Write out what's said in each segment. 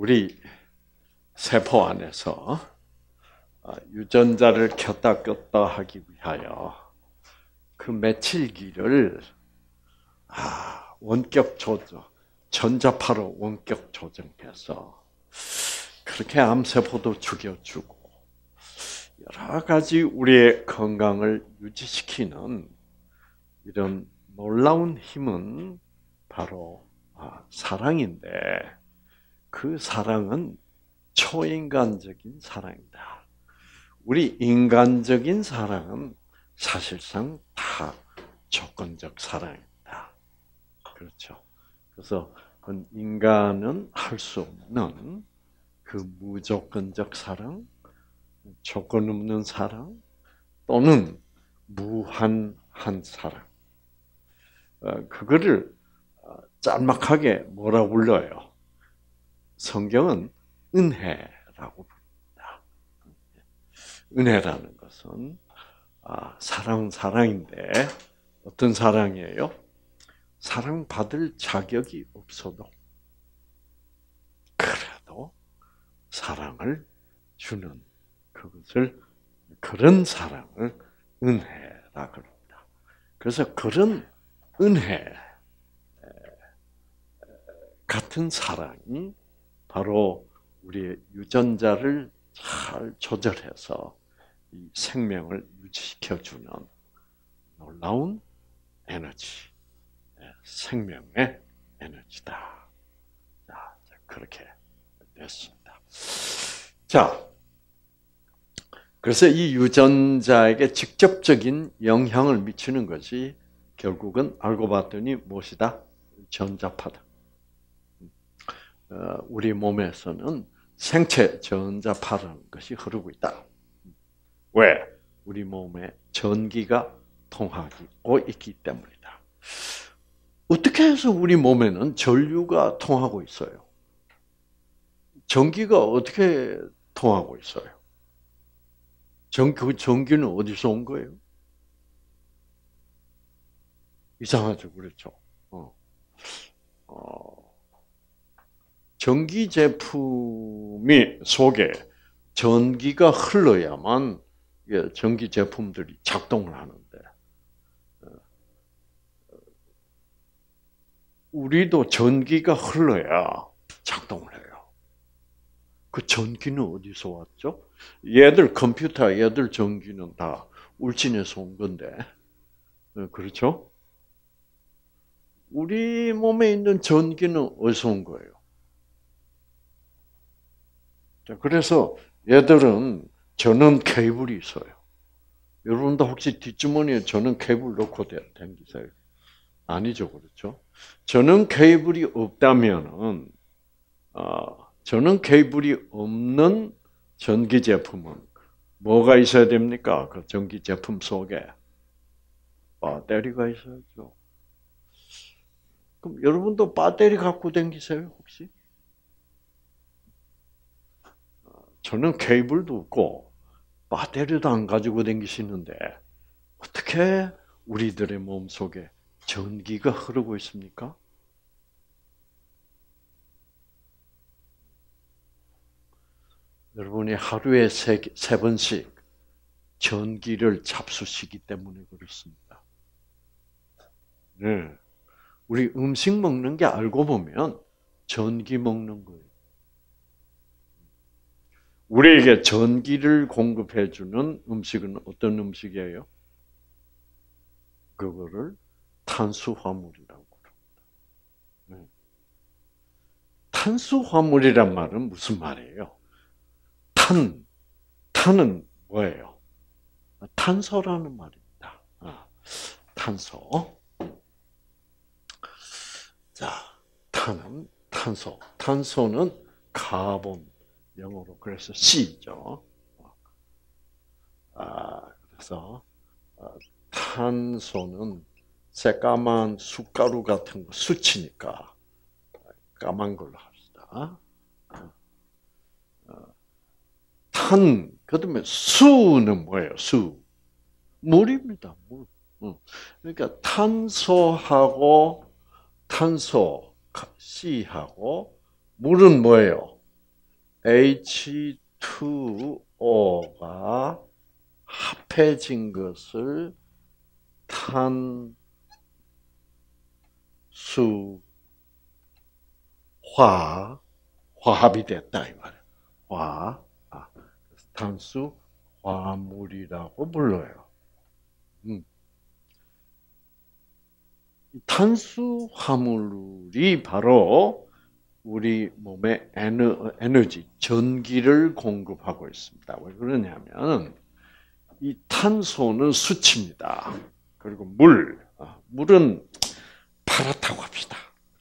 우리 세포 안에서 아, 유전자를 켰다 껐다 하기 위하여 그 며칠기를 아, 원격 조정, 전자파로 원격 조정해서 그렇게 암세포도 죽여주고 여러 가지 우리의 건강을 유지시키는 이런 놀라운 힘은 바로 아, 사랑인데 그 사랑은 초인간적인 사랑이다. 우리 인간적인 사랑은 사실상 다 조건적 사랑이다. 그렇죠. 그래서 인간은 할 수 없는 그 무조건적 사랑, 조건 없는 사랑, 또는 무한한 사랑. 어, 그거를 어, 짤막하게 뭐라 불러요? 성경은 은혜라고 부릅니다. 은혜라는 것은 아, 사랑 사랑인데 어떤 사랑이에요? 사랑받을 자격이 없어도 그래도 사랑을 주는 그것을 그런 사랑을 은혜라 그럽니다. 그래서 그런 은혜 같은 사랑이 바로 우리의 유전자를 잘 조절해서 이 생명을 유지시켜주는 놀라운 에너지, 예, 생명의 에너지다. 자, 그렇게 됐습니다. 자, 그래서 이 유전자에게 직접적인 영향을 미치는 것이 결국은 알고 봤더니 무엇이다? 전자파다. 어, 우리 몸에서는 생체 전자파라는 것이 흐르고 있다. 왜? 우리 몸에 전기가 통하고 있기 때문이다. 어떻게 해서 우리 몸에는 전류가 통하고 있어요? 전기가 어떻게 통하고 있어요? 전, 그 전기는 어디서 온 거예요? 이상하죠, 그렇죠? 어. 어. 전기 제품이 속에 전기가 흘러야만 전기 제품들이 작동을 하는데 어, 우리도 전기가 흘러야 작동을 해요. 그 전기는 어디서 왔죠? 얘들 컴퓨터, 얘들 전기는 다 울진에서 온 건데, 어, 그렇죠? 우리 몸에 있는 전기는 어디서 온 거예요? 그래서 얘들은 전원 케이블이 있어요. 여러분도 혹시 뒷주머니에 전원 케이블 넣고 다니세요? 아니죠, 그렇죠? 전원 케이블이 없다면은 어, 전원 케이블이 없는 전기 제품은 뭐가 있어야 됩니까? 그 전기 제품 속에 배터리가 있어야죠. 그럼 여러분도 배터리 갖고 다니세요, 혹시? 저는 케이블도 없고 배터리도 안 가지고 다니시는데 어떻게 우리들의 몸 속에 전기가 흐르고 있습니까? 여러분이 하루에 세, 세 번씩 전기를 잡수시기 때문에 그렇습니다. 네. 우리 음식 먹는 게 알고 보면 전기 먹는 거예요. 우리에게 전기를 공급해 주는 음식은 어떤 음식이에요? 그거를 탄수화물이라고 그럽니다. 네. 탄수화물이란 말은 무슨 말이에요? 탄, 탄은 뭐예요? 탄소라는 말입니다. 아, 탄소. 자, 탄은 탄소. 탄소는 카본, 영어로 그래서 C죠. 아, 그래서 어, 탄소는 새까만 숟가루 같은 거 수치니까 까만 걸로 합시다. 어, 탄, 그다음에 수는 뭐예요? 수 물입니다. 물. 그러니까 탄소하고 탄소 C하고 물은 뭐예요? H2O가 합해진 것을 탄, 수, 화, 화합이 됐다 이 말이야. 화, 아, 탄수 화물이라고 불러요. 음. 탄수 화물이 바로 우리 몸에 에너지, 전기를 공급하고 있습니다. 왜 그러냐면 이 탄소는 수치입니다. 그리고 물, 아, 물은 파랗다고 합시다.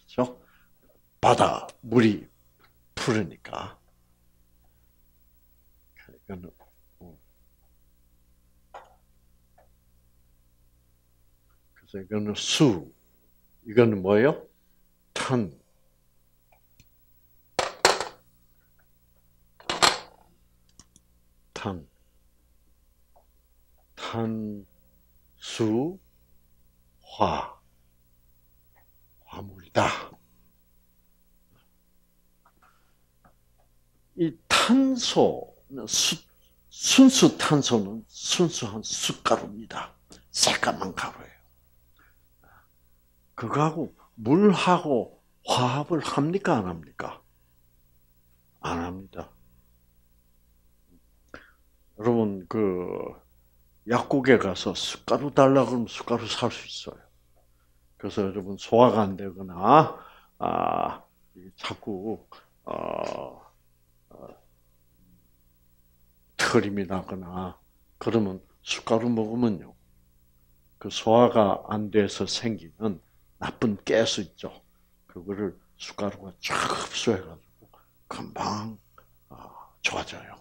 그렇죠? 바다 물이 푸르니까. 어. 그래서 이거는 수, 이거는 뭐예요? 탄. 탄. 탄수, 화. 화물이다. 이 탄소, 수, 순수 탄소는 순수한 숯가루입니다. 새까만 가루예요. 그거하고 물하고 화합을 합니까? 안 합니까? 안 합니다. 여러분, 그, 약국에 가서 숟가루 달라 그러면 숟가루 살 수 있어요. 그래서 여러분 소화가 안 되거나 아 자꾸 어, 어, 트림이 나거나 그러면 숟가루 먹으면요 그 소화가 안 돼서 생기는 나쁜 가스 있죠. 그거를 숟가루가 쫙 흡수해가지고 금방 어, 좋아져요.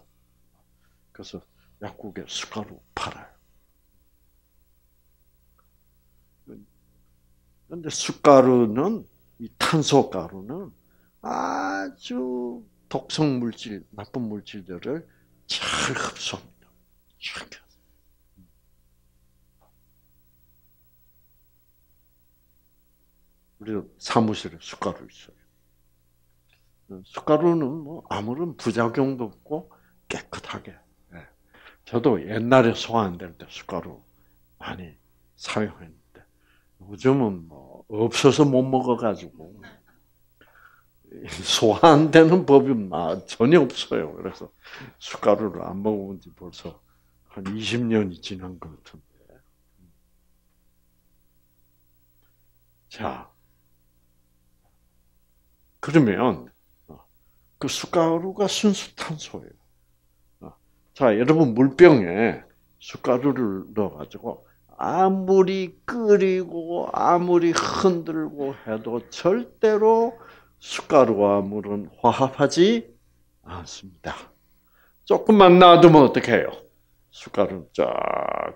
그래서 약국에 숟가루 팔아요. 그런데 숯가루는 이 탄소 가루는 아주 독성 물질, 나쁜 물질들을 잘 흡수합니다. 잘. 우리도 사무실에 숟가루 있어요. 숟가루는 뭐 아무런 부작용도 없고 깨끗하게. 예. 저도 옛날에 소화 안될때 숟가루 많이 사용했는데 요즘은 뭐 없어서 못 먹어가지고 소화 안 되는 법이 전혀 없어요. 그래서 숟가루를 안 먹어본 지 벌써 한 20년이 지난 것 같은데. 자, 그러면 그 숟가루가 순수 탄소예요. 자, 여러분 물병에 숟가루를 넣어가지고 아무리 끓이고 아무리 흔들고 해도 절대로 숟가루와 물은 화합하지 않습니다. 조금만 놔두면 어떻게 해요? 숟가루 쫙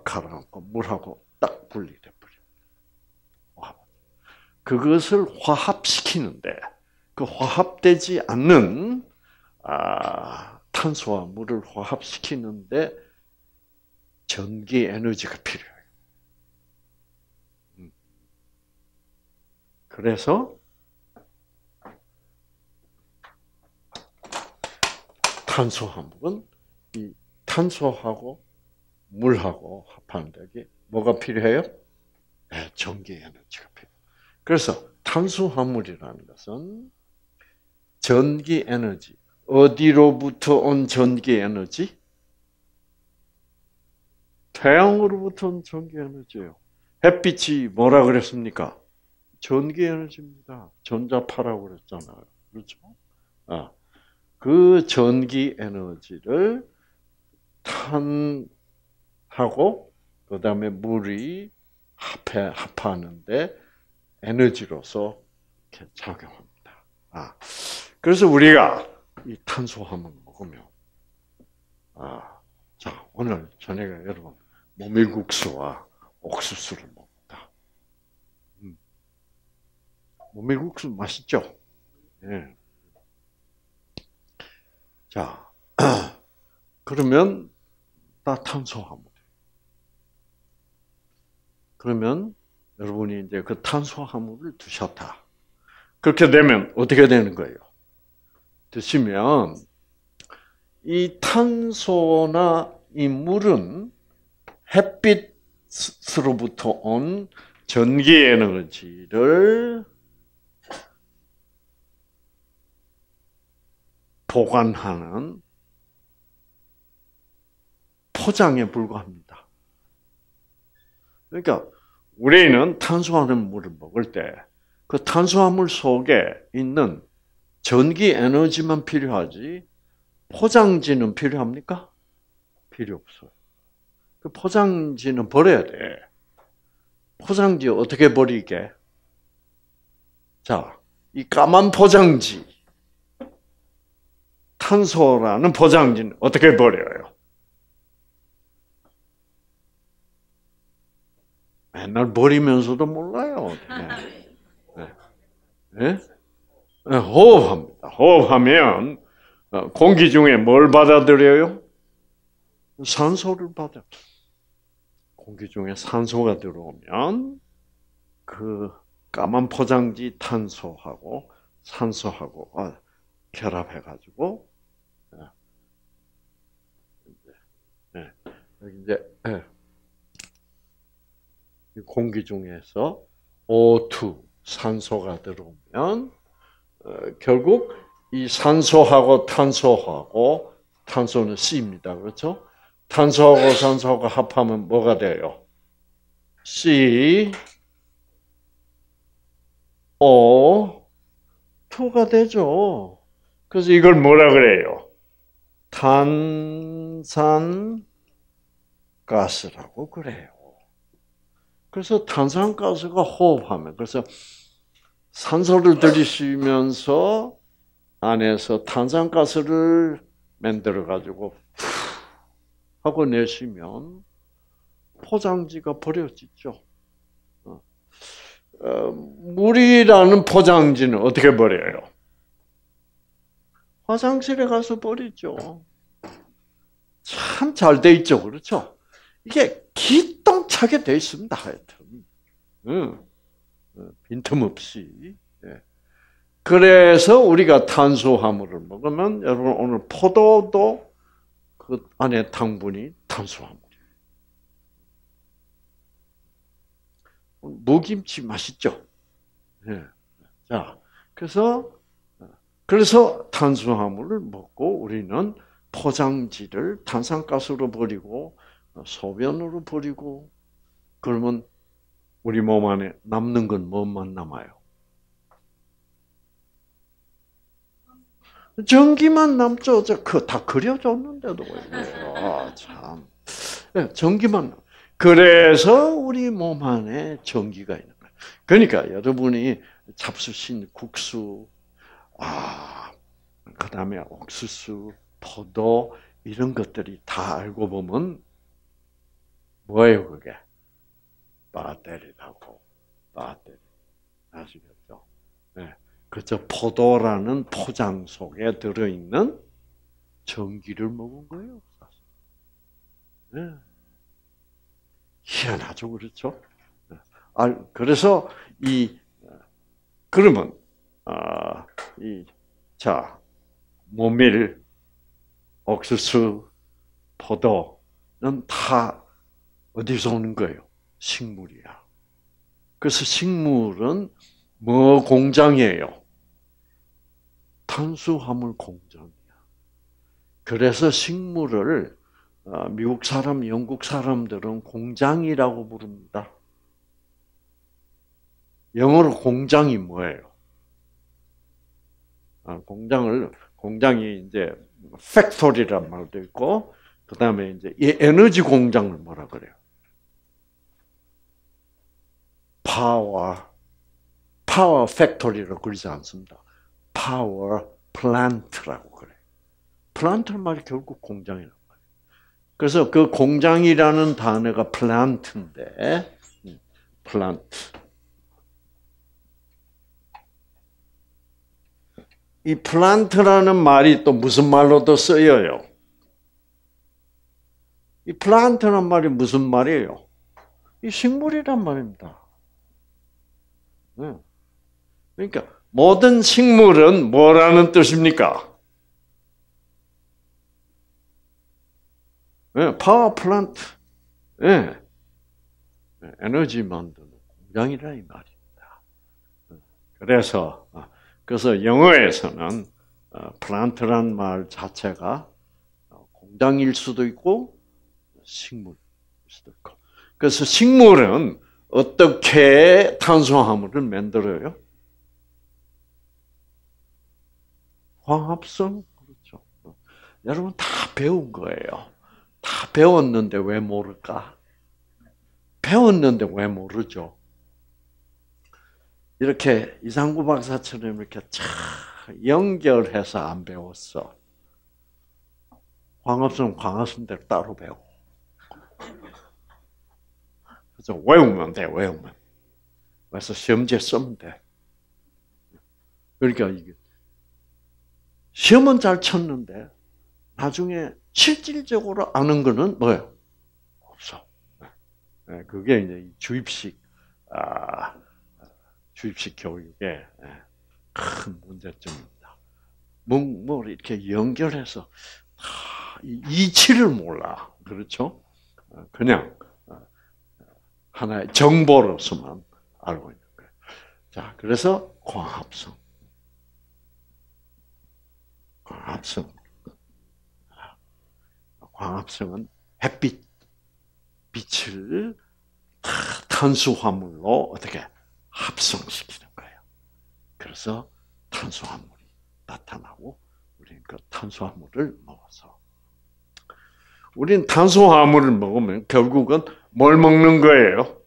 갈아놓고 물하고 딱 분리돼 버려. 그것을 화합시키는데 그 화합되지 않는 아, 탄소와 물을 화합시키는데 전기 에너지가 필요해요. 그래서 탄수화물은 이 탄소하고 물하고 합하는데 뭐가 필요해요? 네, 전기 에너지가 필요. 그래서 탄수화물이라는 것은 전기 에너지 어디로부터 온 전기 에너지? 태양으로부터 온 전기 에너지예요. 햇빛이 뭐라 그랬습니까? 전기 에너지입니다. 전자파라고 그랬잖아요. 그렇죠? 아, 그 전기 에너지를 탄하고 그 다음에 물이 합해 합하는데 에너지로서 작용합니다. 아, 그래서 우리가 이 탄수화물 먹으면 아, 자 오늘 저녁에 여러분 모밀국수와 옥수수를 먹. 모밀국수 맛있죠? 예. 자, 그러면 다 탄수화물. 그러면 여러분이 이제 그 탄수화물을 드셨다. 그렇게 되면 어떻게 되는 거예요? 드시면 이 탄소나 이 물은 햇빛으로부터 온 전기 에너지를 보관하는 포장에 불과합니다. 그러니까 우리는 탄수화물 물을 먹을 때 그 탄수화물 속에 있는 전기 에너지만 필요하지 포장지는 필요합니까? 필요 없어요. 그 포장지는 버려야 돼. 포장지 어떻게 버리게? 자, 이 까만 포장지, 탄소라는 포장지는 어떻게 버려요? 맨날 버리면서도 몰라요. 네. 네? 네? 호흡합니다. 호흡하면 어, 공기 중에 뭘 받아들여요? 산소를 받아. 공기 중에 산소가 들어오면 그 까만 포장지 탄소하고 산소하고 어, 결합해가지고 네. 이제 공기 중에서 O2 산소가 들어오면 어, 결국 이 산소하고 탄소하고 탄소는 C입니다. 그렇죠? 탄소하고 산소하고 합하면 뭐가 돼요? C O 2가 되죠. 그래서 이걸 뭐라 그래요? 탄 산가스라고 그래요. 그래서 탄산가스가 호흡하면 그래서 산소를 들이쉬면서 안에서 탄산가스를 만들어 가지고 하고 내쉬면 포장지가 버려지죠. 어. 어, 물이라는 포장지는 어떻게 버려요? 화장실에 가서 버리죠. 참 잘 돼 있죠, 그렇죠? 이게 기똥차게 돼 있습니다, 하여튼. 빈틈없이. 예. 그래서 우리가 탄수화물을 먹으면 여러분 오늘 포도도 그 안에 당분이 탄수화물이에요. 무김치 맛있죠? 예. 자, 그래서 그래서 탄수화물을 먹고 우리는 포장지를 탄산가스로 버리고 소변으로 버리고 그러면 우리 몸 안에 남는 건 뭐만 남아요? 전기만 남죠. 그다 그려줬는데도 아, 참. 네, 전기만. 그래서 우리 몸 안에 전기가 있는 거예요. 그러니까 여러분이 잡수신 국수, 아, 그 다음에 옥수수, 포도, 이런 것들이 다 알고 보면 뭐예요, 그게? 배터리라고. 배터리. 아시겠죠? 네. 그저 포도라는 포장 속에 들어있는 전기를 먹은 거예요. 네. 희한하죠, 그렇죠? 네. 아, 그래서 이 그러면 아, 이 자, 모밀, 옥수수, 포도는 다 어디서 오는 거예요? 식물이야. 그래서 식물은 뭐 공장이에요? 탄수화물 공장이야. 그래서 식물을 어, 미국 사람, 영국 사람들은 공장이라고 부릅니다. 영어로 공장이 뭐예요? 아, 공장을 공장이 이제 factory란 말도 있고 그 다음에 이제 에너지 공장을 뭐라 그래요? 파워 파워 팩토리라고 그러지 않습니다. power plant라고 그래. 플란트 말이 결국 공장이란 말이에요. 그래서 그 공장이라는 단어가 plant인데 plant 이 plant라는 말이 또 무슨 말로도 쓰여요? 이 plant란 말이 무슨 말이에요? 이 식물이란 말입니다. 네. 그러니까 모든 식물은 뭐라는 뜻입니까? 예, power plant, 예, 에너지 만드는 공장이라 이 말입니다. 그래서 그래서 영어에서는 플란트란 말 자체가 공장일 수도 있고 식물일 수도 있고. 그래서 식물은 어떻게 탄수화물을 만들어요? 화합성 그렇죠. 여러분 다 배운 거예요. 다 배웠는데 왜 모를까? 배웠는데 왜 모르죠? 이렇게 이상구 박사처럼 이렇게 차 연결해서 안 배웠어. 광합성 광합성대로 따로 배워. 그래서 외우면 돼, 외우면. 그래서 시험지에 쓰면 돼. 그러니까 이게 시험은 잘 쳤는데 나중에 실질적으로 아는 거는 뭐예요? 없어. 네, 그게 이제 주입식 아, 주입식 교육의 예, 큰 문제점입니다. 뭐, 뭐 이렇게 연결해서 이치를 몰라, 그렇죠? 어, 그냥 어, 하나의 정보로서만 알고 있는 거예요. 자, 그래서 광합성, 광합성, 광합성은 햇빛, 빛을 탄수화물로 어떻게 합성시키는 거예요. 그래서 탄수화물이 나타나고 우리는 그 탄수화물을 먹어서 우리는 탄수화물을 먹으면 결국은 뭘 먹는 거예요?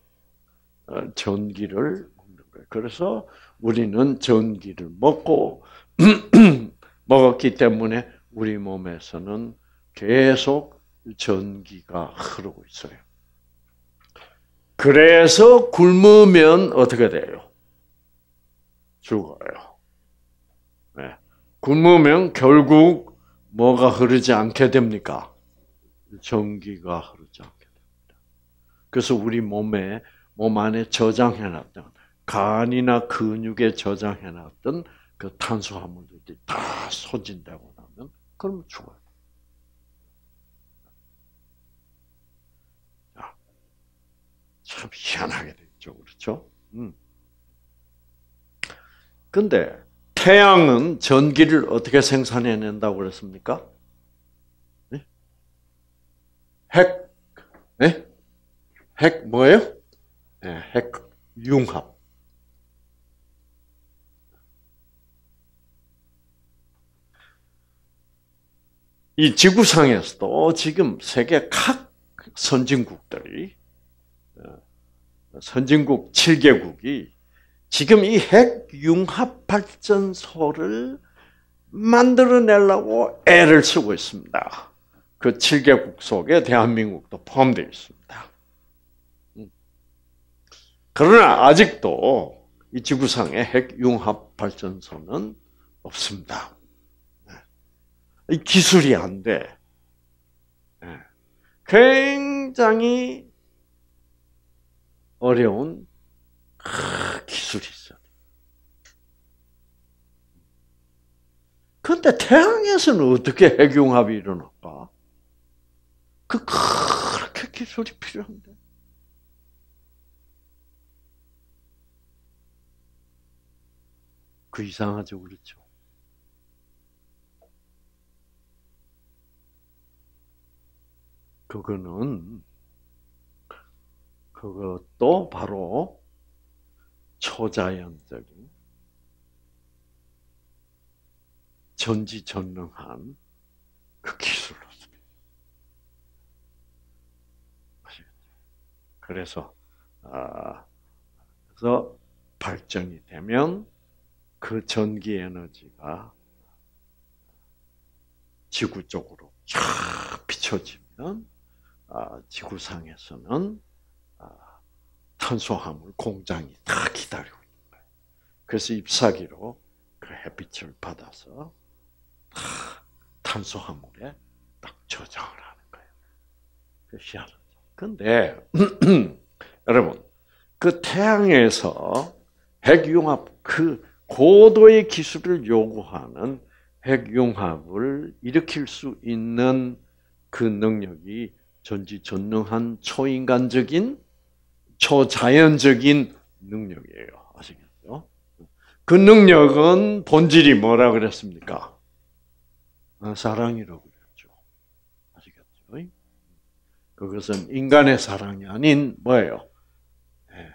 어, 전기를 먹는 거예요. 그래서 우리는 전기를 먹고 먹었기 때문에 우리 몸에서는 계속 전기가 흐르고 있어요. 그래서 굶으면 어떻게 돼요? 죽어요. 네. 굶으면 결국 뭐가 흐르지 않게 됩니까? 전기가 흐르지 않게 됩니다. 그래서 우리 몸에 몸 안에 저장해놨던 간이나 근육에 저장해놨던 그 탄수화물들이 다 소진되고 나면 그러면 죽어요. 참 희한하게 됐죠. 그렇죠? 음. 근데 태양은 전기를 어떻게 생산해낸다고 그랬습니까? 네? 핵, 네? 핵 뭐예요? 네, 핵 융합. 이 지구상에서도 지금 세계 각 선진국들이 선진국 7개국이 지금 이 핵융합 발전소를 만들어내려고 애를 쓰고 있습니다. 그 7개국 속에 대한민국도 포함되어 있습니다. 음. 그러나 아직도 이 지구상에 핵융합 발전소는 없습니다. 네. 이 기술이 안 돼. 네. 굉장히 어려운 기술이 있어. 근데 태양에서는 어떻게 핵융합이 일어날까? 그 그렇게 기술이 필요한데. 그 이상하죠, 그렇죠? 그거는 그것도 바로 초자연적인 전지전능한 그 기술로습니다. 그래서 아, 그래서 발전이 되면 그 전기 에너지가 지구 쪽으로 쫙 비춰지면 아, 지구상에서는 탄수화물 공장이 다 기다리고 있는 거예요. 그래서 잎사귀로 그 햇빛을 받아서 탄수화물에 딱 저장을 하는 거예요. 그 희한하죠. 근데 여러분 그 태양에서 핵융합 그 고도의 기술을 요구하는 핵융합을 일으킬 수 있는 그 능력이 전지전능한 초인간적인 초자연적인 능력이에요. 아시겠죠? 그 능력은 본질이 뭐라 그랬습니까? 아, 사랑이라고 그랬죠. 아시겠죠? 그것은 인간의 사랑이 아닌 뭐예요? 네,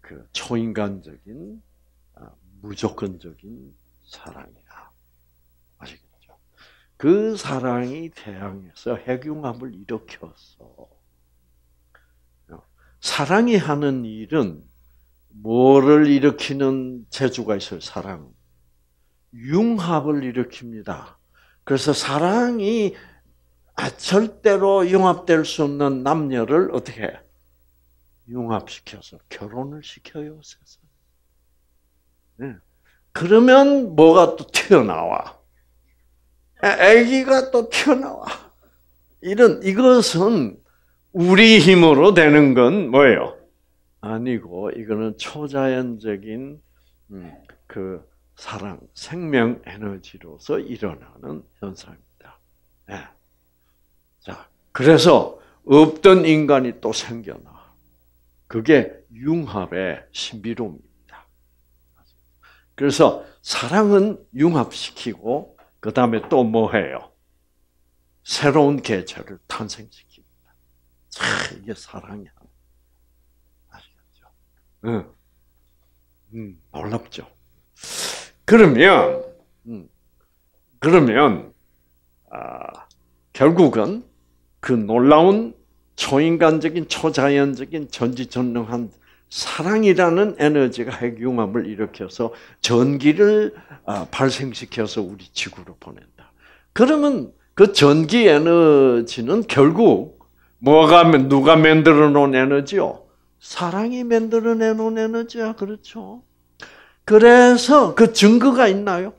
그 초인간적인 아, 무조건적인 사랑이야. 아시겠죠? 그 사랑이 태양에서 핵융합을 일으켰어. 사랑이 하는 일은 뭐를 일으키는 재주가 있어요? 사랑. 융합을 일으킵니다. 그래서 사랑이 절대로 융합될 수 없는 남녀를 어떻게 해? 융합시켜서 결혼을 시켜요, 세상. 네. 그러면 뭐가 또 튀어나와? 아기가 또 튀어나와. 이런 이것은 우리 힘으로 되는 건 뭐예요? 아니고 이거는 초자연적인 음, 그 사랑, 생명 에너지로서 일어나는 현상입니다. 네. 자, 그래서 없던 인간이 또 생겨나. 그게 융합의 신비로움입니다. 그래서 사랑은 융합시키고 그 다음에 또 뭐 해요? 새로운 개체를 탄생시키. 참 이게 사랑이야. 아시겠죠? 응. 음, 놀랍죠. 그러면 음, 그러면 아, 결국은 그 놀라운 초인간적인 초자연적인 전지전능한 사랑이라는 에너지가 핵융합을 일으켜서 전기를 아, 발생시켜서 우리 지구로 보낸다. 그러면 그 전기 에너지는 결국 뭐가 누가 만들어 놓은 에너지요? 사랑이 만들어내 놓은 에너지야. 그렇죠? 그래서 그 증거가 있나요?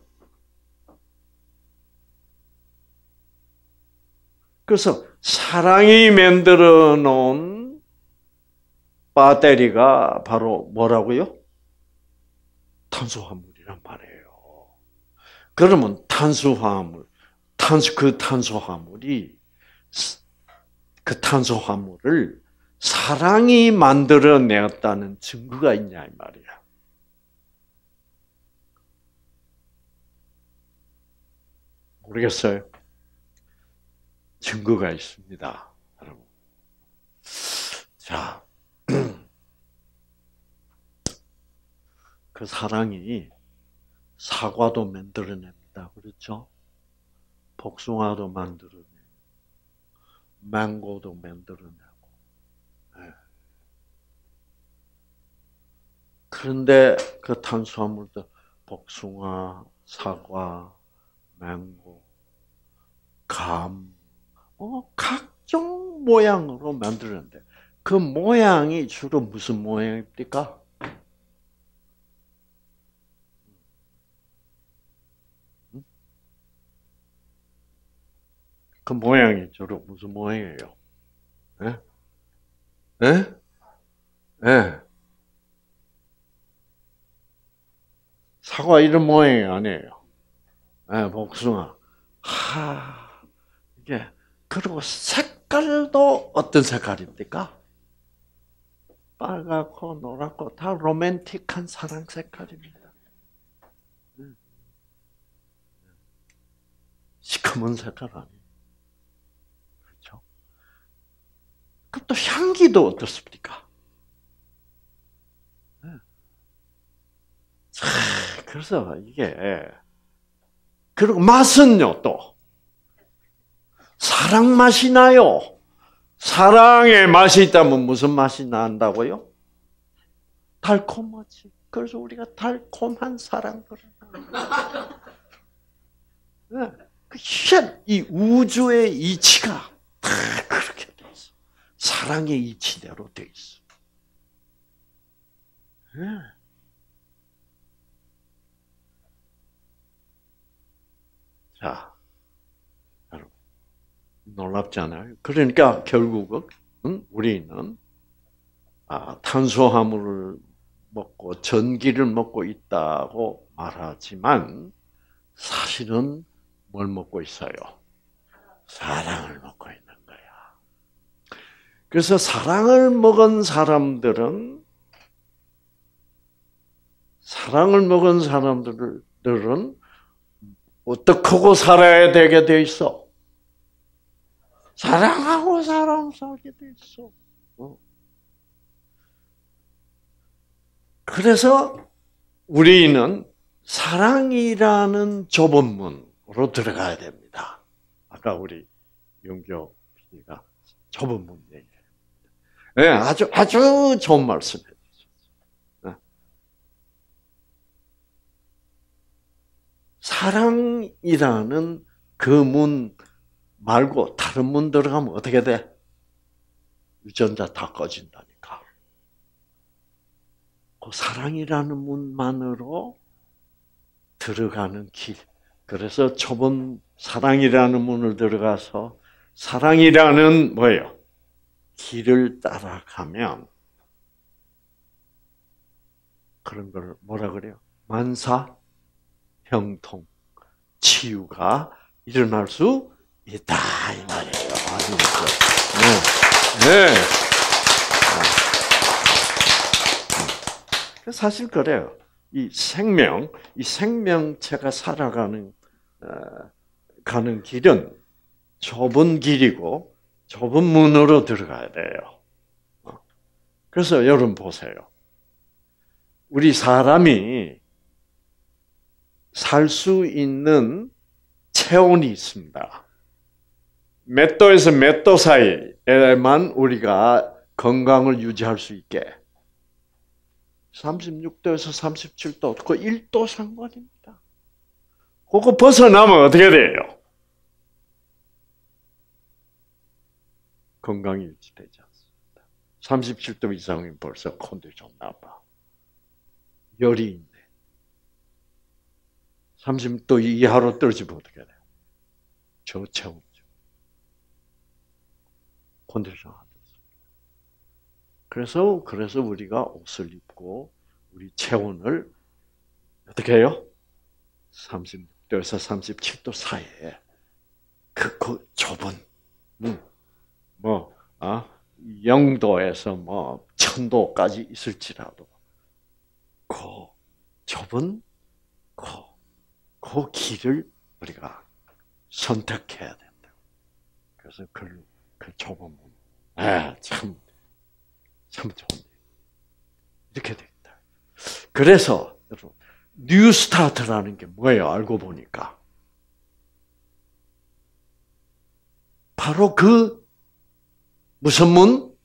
그래서 사랑이 만들어 놓은 배터리가 바로 뭐라고요? 탄수화물이란 말이에요. 그러면 탄수화물, 탄수 그 탄수화물이 그 탄소화물을 사랑이 만들어내었다는 증거가 있냐 이 말이야. 모르겠어요. 증거가 있습니다, 여러분. 자, 그 사랑이 사과도 만들어냅니다. 그렇죠? 복숭아도 만들어 망고도 만들어내고. 네. 그런데 그 탄수화물도 복숭아, 사과, 망고, 감, 어, 각종 모양으로 만들었는데 그 모양이 주로 무슨 모양입니까? 그 모양이 주로 무슨 모양이에요? 예? 예? 예. 사과 이런 모양이 아니에요. 예, 복숭아. 하, 이게, 그리고 색깔도 어떤 색깔입니까? 빨갛고 노랗고 다 로맨틱한 사랑 색깔입니다. 예. 시커먼 색깔 아니에요. 그럼 또 향기도 어떻습니까? 네. 그래서 이게 그리고 맛은요 또 사랑 맛이 나요. 사랑의 맛이 있다면 무슨 맛이 난다고요? 달콤하지. 그래서 우리가 달콤한 사랑을. 네. 그이 우주의 이치가 다 그렇게 사랑의 이치대로 돼 있어. 네. 자, 여러분 놀랍잖아요. 그러니까 결국은 우리는 아, 탄수화물을 먹고 전기를 먹고 있다고 말하지만 사실은 뭘 먹고 있어요? 사랑을 먹고 있는 그래서 사랑을 먹은 사람들은 사랑을 먹은 사람들은 어떻게 살아야 되게 돼 있어? 사랑하고 사람 살게 돼 있어. 어. 그래서 우리는 사랑이라는 좁은 문으로 들어가야 됩니다. 아까 우리 용교 PD가 좁은 문 얘기 네, 아주 아주 좋은 말씀해 주셨어요. 사랑이라는 그 문 말고 다른 문 들어가면 어떻게 돼? 유전자 다 꺼진다니까. 그 사랑이라는 문만으로 들어가는 길. 그래서 좁은 사랑이라는 문을 들어가서 사랑이라는 뭐예요? 길을 따라가면 그런 걸 뭐라 그래요? 만사 형통 치유가 일어날 수 있다 이 말이에요. 네. 네. 네. 사실 그래요. 이 생명, 이 생명체가 살아가는 어, 가는 길은 좁은 길이고 좁은 문으로 들어가야 돼요. 어. 그래서 여러분 보세요. 우리 사람이 살 수 있는 체온이 있습니다. 몇 도에서 몇 도 사이에만 우리가 건강을 유지할 수 있게 36도에서 37도, 그 1도 상관입니다. 그거 벗어나면 어떻게 돼요? 건강이 유지되지 않습니다. 37도 이상이면 벌써 컨디션 나빠. 열이 있네. 30도 이하로 떨어지면 어떻게 돼요? 저체온죠. 컨디션 안 그래서 그래서 우리가 옷을 입고 우리 체온을 어떻게 해요? 36도에서 37도 사이에 그, 그 좁은 음, 뭐 아, 0도에서 뭐 1000도까지 있을지라도 그 좁은 그, 그 길을 우리가 선택해야 된다. 그래서 그, 그 좁은 문. 아, 참 참 좋은 이렇게 되겠다. 그래서 여러분 new start라는 게 뭐예요? 알고 보니까 바로 그 무슨 문?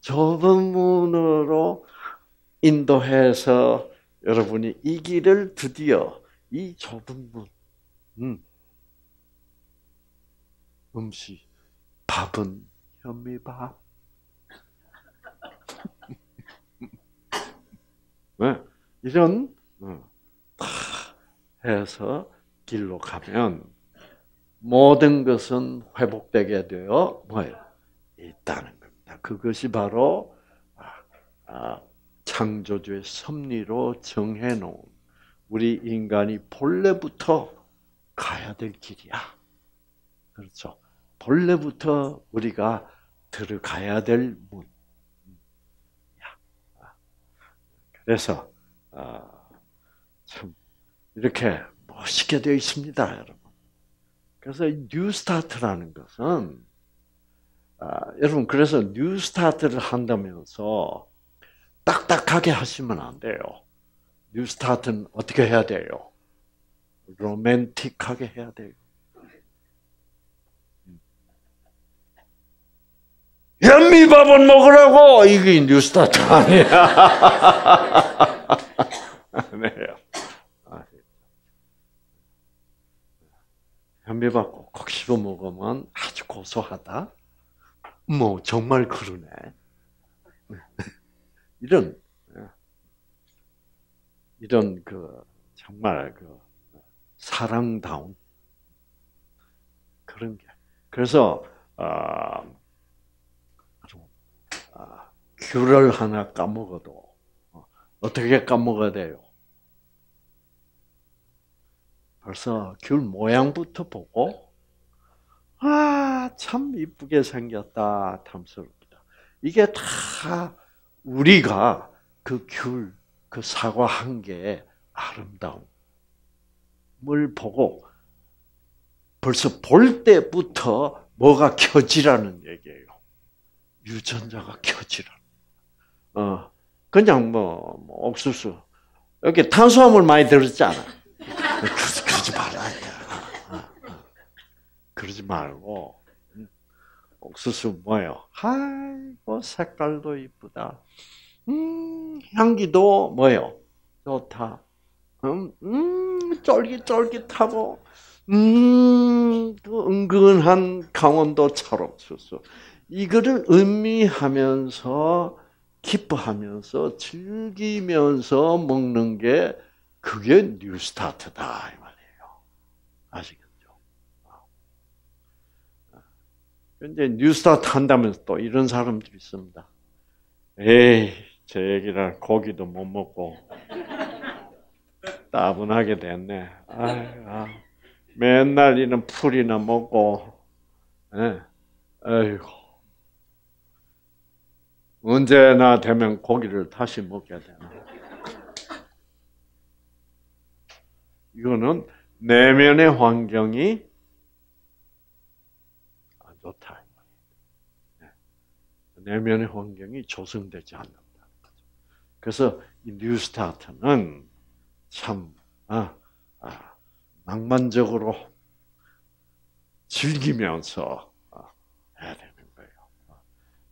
좁은 문으로 인도해서 여러분이 이 길을 드디어 이 좁은 문, 음, 음식, 밥은 현미밥, 네. 이런 어, 다 해서 길로 가면 모든 것은 회복되게 되어 뭐예요? 있다는 겁니다. 그것이 바로 아, 아, 창조주의 섭리로 정해놓은 우리 인간이 본래부터 가야 될 길이야. 그렇죠. 본래부터 우리가 들어가야 될 문. 그래서 아, 참 이렇게 멋있게 되어 있습니다, 여러분. 그래서 new start라는 것은 아, 여러분 그래서 new start를 한다면서 딱딱하게 하시면 안 돼요. new start는 어떻게 해야 돼요? 로맨틱하게 해야 돼요. 현미밥은 먹으라고 이게 뉴스타트 아니야. 네. 현미밥 꼭 씹어 먹으면 아주 고소하다. 뭐 정말 그러네. 이런 이런 그 정말 그 사랑다운 그런 게 그래서 어, 귤을 하나 까먹어도 어, 어떻게 까먹어야 돼요? 벌써 귤 모양부터 보고 아, 참 이쁘게 생겼다. 탐스럽다. 이게 다 우리가 그 귤, 그 사과 한 개의 아름다움을 보고 벌써 볼 때부터 뭐가 켜지라는 얘기예요. 유전자가 켜지라. 어, 그냥 뭐, 뭐 옥수수 여기 탄수화물 많이 들었잖아. 그러지, 말아야 그러지 말고 옥수수 뭐요? 아이고 색깔도 이쁘다. 음 향기도 뭐요? 좋다. 음, 음 쫄깃쫄깃하고 음 그 은근한 강원도 찰옥수수 이거를 의미하면서 기뻐하면서 즐기면서 먹는 게 그게 뉴스타트다 이 말이에요. 아시겠죠? 근데 뉴스타트 한다면서 또 이런 사람들이 있습니다. 에이, 제 얘기랑 고기도 못 먹고 따분하게 됐네. 아, 아. 맨날 이런 풀이나 먹고, 예. 아이고. 언제나 되면 고기를 다시 먹게 되나. 이거는 내면의 환경이 안 좋다. 네. 내면의 환경이 조성되지 않는다. 그래서 이 뉴스타트는 참 아, 아, 낭만적으로 즐기면서 아, 해야 되는 거예요.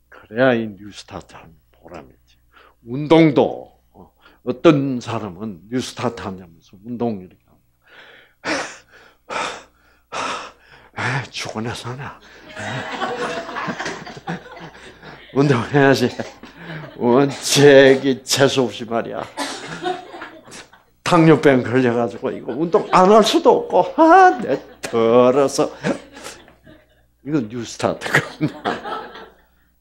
그래야 이 뉴스타트 하는 보람이지. 운동도 어, 어떤 사람은 뉴스타트 하냐면서 운동 이렇게 죽어나서나. 운동해야지. 원책이 재수 없이 말이야. 당뇨병 걸려가지고 이거 운동 안 할 수도 없고 아 내 더러서 이건 뉴스타트구나.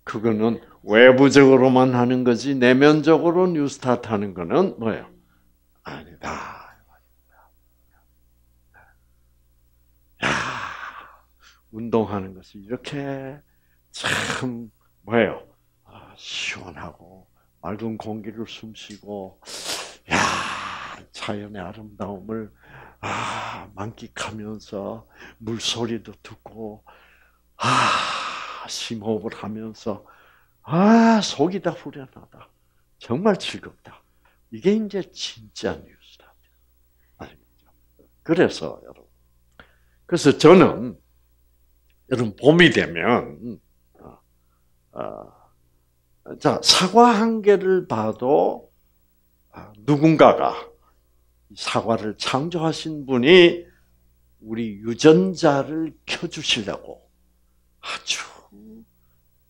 그거는 외부적으로만 하는 거지 내면적으로 뉴스타트 하는 거는 뭐예요? 아니다. 운동하는 것이 이렇게 참 뭐예요? 아, 시원하고 맑은 공기를 숨쉬고 야 자연의 아름다움을 아 만끽하면서 물소리도 듣고 아 심호흡을 하면서 아 속이 다 후련하다. 정말 즐겁다. 이게 이제 진짜 뉴스다. 아닙니까? 그래서 여러분. 그래서 저는 여러분 봄이 되면 어, 어, 자 사과 한 개를 봐도 아, 누군가가 사과를 창조하신 분이 우리 유전자를 켜주시려고 아주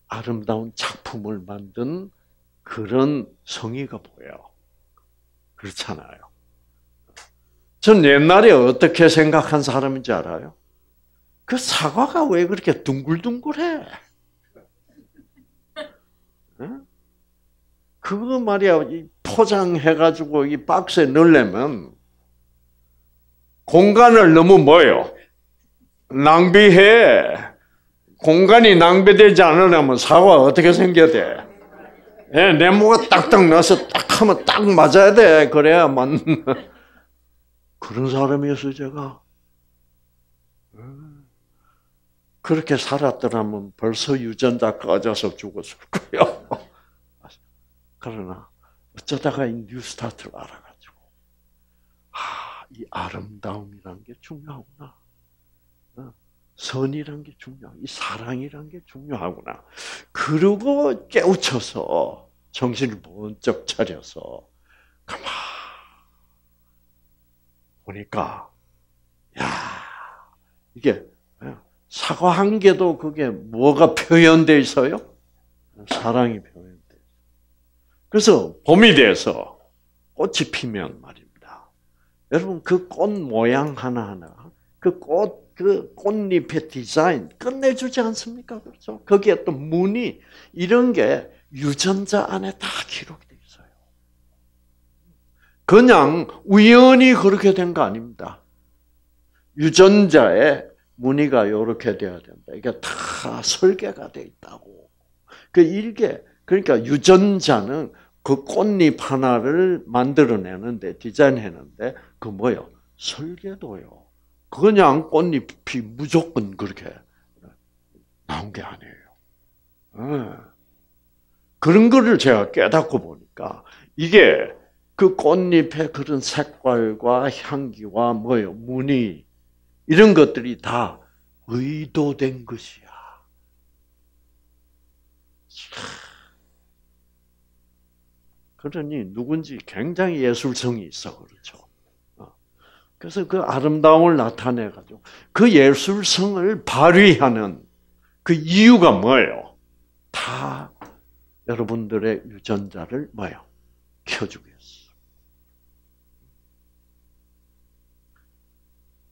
아름다운 작품을 만든 그런 성의가 보여. 그렇잖아요. 전 옛날에 어떻게 생각한 사람인지 알아요? 그 사과가 왜 그렇게 둥글둥글해? 그거 말이야 포장해가지고 이 박스에 넣으려면 공간을 너무 뭐요? 낭비해. 공간이 낭비되지 않으려면 사과 어떻게 생겨야 돼? 예, 네모가 딱딱 넣어서 딱 하면 딱 맞아야 돼. 그래야 맞는. 그런 사람이었어요, 제가. 그렇게 살았더라면 벌써 유전자 꺼져서 죽었을 거예요. 그러나 어쩌다가 이 뉴스타트를 알아가지고 아, 이 아름다움이란 게 중요하구나. 어, 선이란 게 중요하, 이 사랑이란 게 중요하구나. 그러고 깨우쳐서 정신을 번쩍 차려서 가만 보니까 야 이게 사과 한 개도 그게 뭐가 표현돼 있어요? 사랑이 표현돼. 그래서 봄이 돼서 꽃이 피면 말입니다. 여러분 그 꽃 모양 하나 하나 그 꽃, 그 꽃잎의 디자인 끝내주지 않습니까? 그렇죠? 거기에 또 무늬 이런 게 유전자 안에 다 기록돼 있어요. 그냥 우연히 그렇게 된 거 아닙니다. 유전자에 무늬가 이렇게 돼야 된다. 이게 다 설계가 돼 있다고. 그 일개 그러니까 유전자는 그 꽃잎 하나를 만들어내는데 디자인했는데 그 뭐요? 설계도요. 그냥 꽃잎이 무조건 그렇게 나온 게 아니에요. 네. 그런 거를 제가 깨닫고 보니까 이게 그 꽃잎의 그런 색깔과 향기와 뭐요 무늬 이런 것들이 다 의도된 것이야. 그러니 누군지 굉장히 예술성이 있어 그렇죠. 어. 그래서 그 아름다움을 나타내 가지고 그 예술성을 발휘하는 그 이유가 뭐예요? 다 여러분들의 유전자를 뭐예요? 켜주겠어.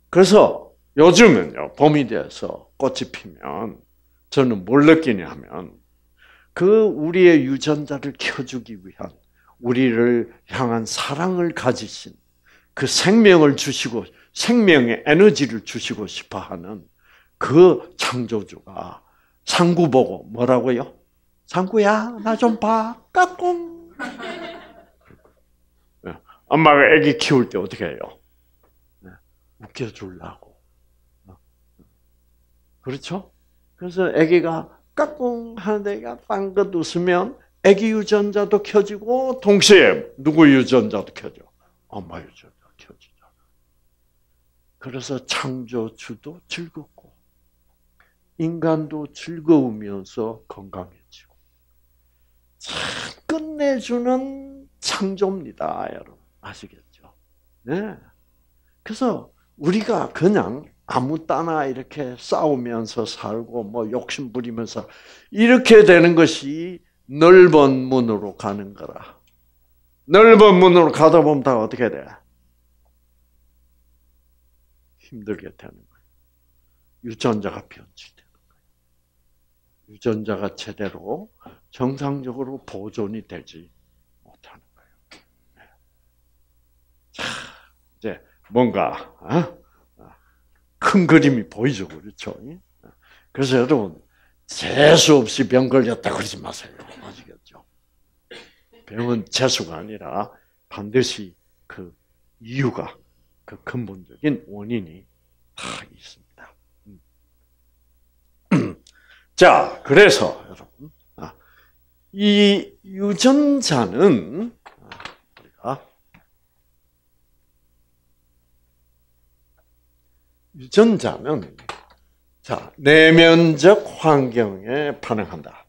그래서 요즘은요, 봄이 돼서 꽃이 피면 저는 뭘 느끼냐 하면 그 우리의 유전자를 켜주기 위한 우리를 향한 사랑을 가지신 그 생명을 주시고 생명의 에너지를 주시고 싶어 하는 그 창조주가 상구 보고 뭐라고요? 상구야, 나 좀 봐. 까꿍. 예, 엄마가 아기 키울 때 어떻게 해요? 예, 웃겨주려고. 어. 그렇죠? 그래서 아기가 까꿍 하는데 애가 빵긋 웃으면 아기 유전자도 켜지고 동시에 누구 유전자도 켜져? 엄마 유전자 켜지잖아. 그래서 창조주도 즐겁고 인간도 즐거우면서 건강해지고 참 끝내주는 창조입니다, 여러분 아시겠죠? 네. 그래서 우리가 그냥 아무 따나 이렇게 싸우면서 살고 뭐 욕심 부리면서 이렇게 되는 것이 넓은 문으로 가는 거라. 넓은 문으로 가다 보면 다 어떻게 돼? 힘들게 되는 거예요. 유전자가 변질되는 거예요. 유전자가 제대로 정상적으로 보존이 되지 못하는 거예요. 네. 자, 이제 뭔가 어? 큰 그림이 보이죠, 그렇죠? 그래서 여러분 재수 없이 병 걸렸다 그러지 마세요. 아시겠죠? 병은 재수가 아니라 반드시 그 이유가 그 근본적인 원인이 다 있습니다. 자, 그래서 여러분 아, 이 유전자는 우리가 유전자는 자, 내면적 환경에 반응한다.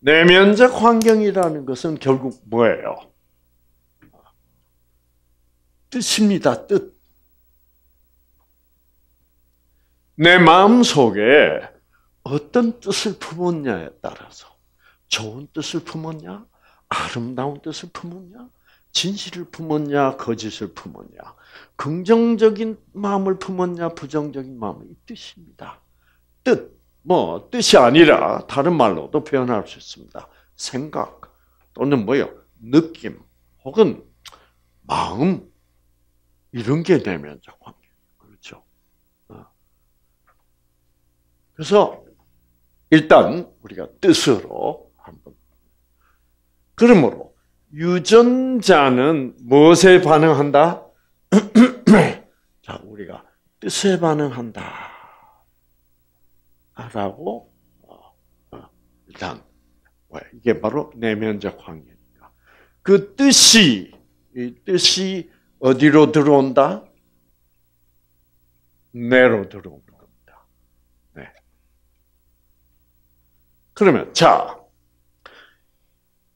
내면적 환경이라는 것은 결국 뭐예요? 뜻입니다, 뜻. 내 마음 속에 어떤 뜻을 품었냐에 따라서 좋은 뜻을 품었냐, 아름다운 뜻을 품었냐, 진실을 품었냐, 거짓을 품었냐, 긍정적인 마음을 품었냐, 부정적인 마음을 이 뜻입니다. 뜻, 뭐 뜻이 아니라 다른 말로도 표현할 수 있습니다. 생각 또는 뭐요, 느낌 혹은 마음 이런 게 내면적 관계 그렇죠. 어. 그래서 일단 우리가 뜻으로 한번 그러므로 유전자는 무엇에 반응한다? 자, 우리가 뜻에 반응한다. 라고, 어, 어, 일단, 이게 바로 내면적 관계니까. 그 뜻이, 이 뜻이 어디로 들어온다? 내로 들어오는 겁니다. 네. 그러면, 자,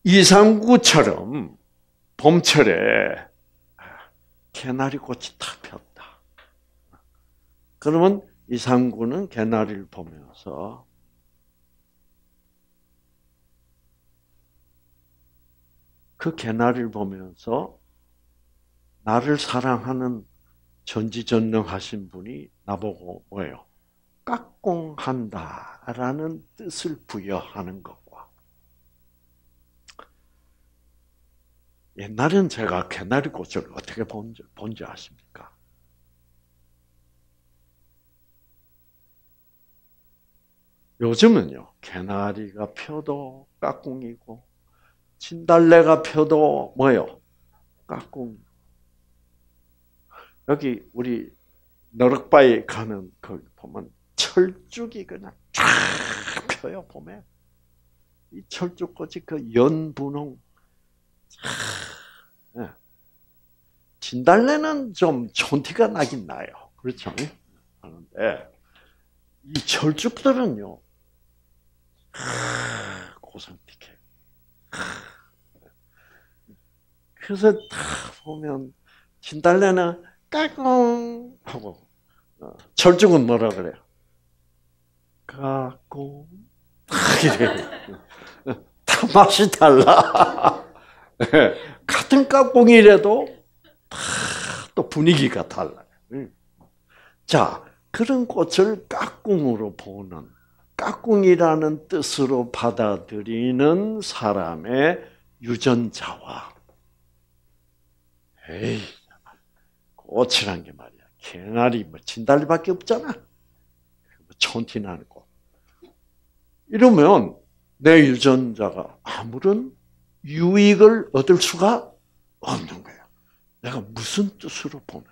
이상구처럼 봄철에 개나리 꽃이 탁 폈다. 그러면 이상구는 개나리를 보면서 그 개나리를 보면서 나를 사랑하는 전지전능하신 분이 나보고 뭐예요? 깍공한다라는 뜻을 부여하는 것. 옛날엔 제가 개나리 꽃을 어떻게 본지, 본지 아십니까? 요즘은요, 개나리가 펴도 까꿍이고, 진달래가 펴도 뭐요? 까꿍. 여기 우리 너럭바위 가는 거기 보면 철쭉이 그냥 쫙 펴요, 봄에. 이 철쭉꽃이 그 연분홍. 네. 진달래는 좀 촌티가 나긴 나요. 그렇죠? 하는데, 이 철쭉들은요, 고상틱해. 그래서 다 보면 진달래는 까꿍 하고 어, 철쭉은 뭐라 그래요? 까꿍. 다 맛이 달라. 같은 까꿍이라도 또 분위기가 달라요. 자, 그런 꽃을 까꿍으로 보는 까꿍이라는 뜻으로 받아들이는 사람의 유전자와 에이 꽃이란 게 말이야. 개나리 뭐 진달리밖에 없잖아. 뭐 촌티 나는 꽃. 이러면 내 유전자가 아무런 유익을 얻을 수가 없는 거야 내가 무슨 뜻으로 보느냐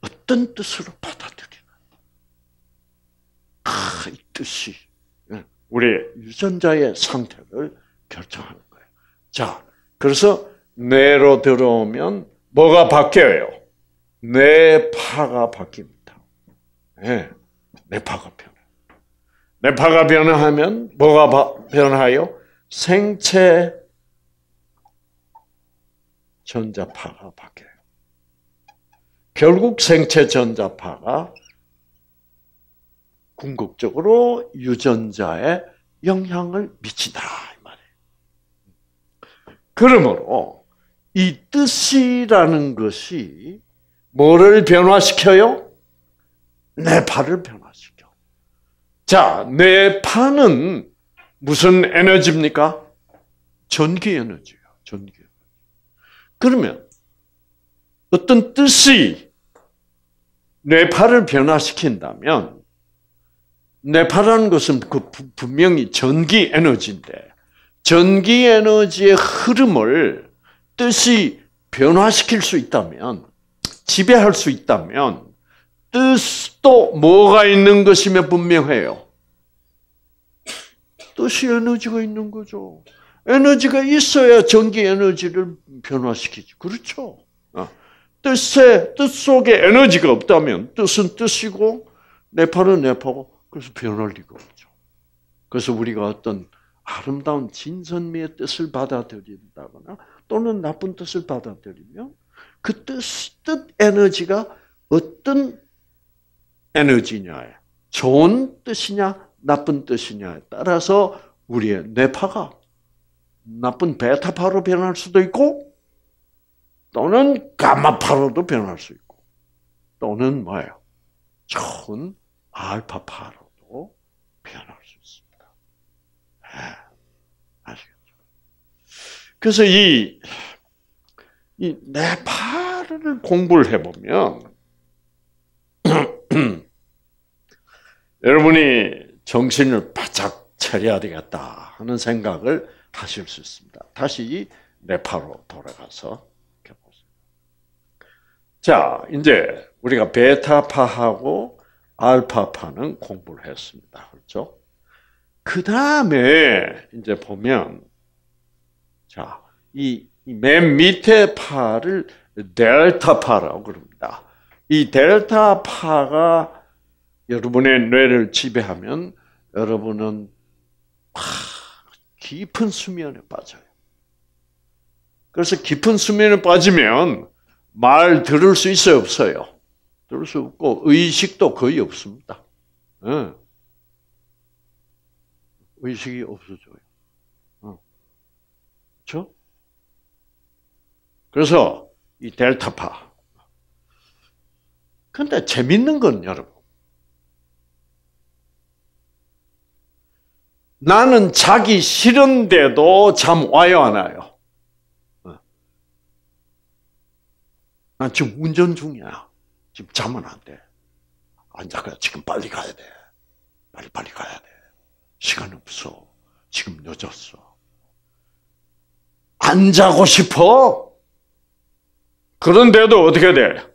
어떤 뜻으로 받아들이냐 아, 이 뜻이 예, 우리 유전자의 상태를 결정하는 거예요. 자, 그래서 뇌로 들어오면 뭐가 바뀌어요? 뇌파가 바뀝니다. 네, 뇌파가 변해. 뇌파가 변화하면 뭐가 변화해요? 생체 전자파가 바뀌어요. 결국 생체 전자파가 궁극적으로 유전자에 영향을 미친다 이 말이에요. 그러므로 이 뜻이라는 것이 뭐를 변화시켜요? 뇌파를 변화시켜. 자, 뇌파는 무슨 에너지입니까? 전기 에너지예요. 전기. 그러면 어떤 뜻이 뇌파를 변화시킨다면 뇌파라는 것은 그 분명히 전기 에너지인데 전기 에너지의 흐름을 뜻이 변화시킬 수 있다면 지배할 수 있다면 뜻도 뭐가 있는 것이며 분명해요. 뜻이 에너지가 있는 거죠. 에너지가 있어야 전기 에너지를 변화시키지. 그렇죠? 어. 뜻에, 뜻 속에 에너지가 없다면 뜻은 뜻이고, 뇌파는 뇌파고, 그래서 변할 리가 없죠. 그래서 우리가 어떤 아름다운 진선미의 뜻을 받아들인다거나 또는 나쁜 뜻을 받아들이면 그 뜻, 뜻 에너지가 어떤 에너지냐에 좋은 뜻이냐 나쁜 뜻이냐에 따라서 우리의 뇌파가 나쁜 베타파로 변할 수도 있고 또는 가마파로도 변할 수 있고 또는 뭐예요? 좋은 알파파로 변할 수 있습니다. 네. 아시겠죠? 그래서 이, 이 네팔을 공부를 해보면, 여러분이 정신을 바짝 차려야 되겠다 하는 생각을 하실 수 있습니다. 다시 네팔로 돌아가서 보세요. 자, 이제 우리가 베타파하고 알파파는 공부를 했습니다. 그렇죠? 그 다음에 이제 보면 자, 이 맨 밑에 파를 델타파라고 그럽니다. 이 델타파가 여러분의 뇌를 지배하면 여러분은 깊은 수면에 빠져요. 그래서 깊은 수면에 빠지면 말 들을 수 있어요, 없어요? 들을 수 없고 의식도 거의 없습니다. 네. 의식이 없어져요. 어. 그렇죠? 그래서 이 델타파. 근데 재밌는 건 여러분. 나는 자기 싫은데도 잠 와요, 안 와요? 나 지금 운전 중이야. 지금 자면 안 돼. 안 자가 지금 빨리 가야 돼. 빨리 빨리 가야 돼. 시간 없어. 지금 늦었어. 안 자고 싶어. 그런데도 어떻게 돼?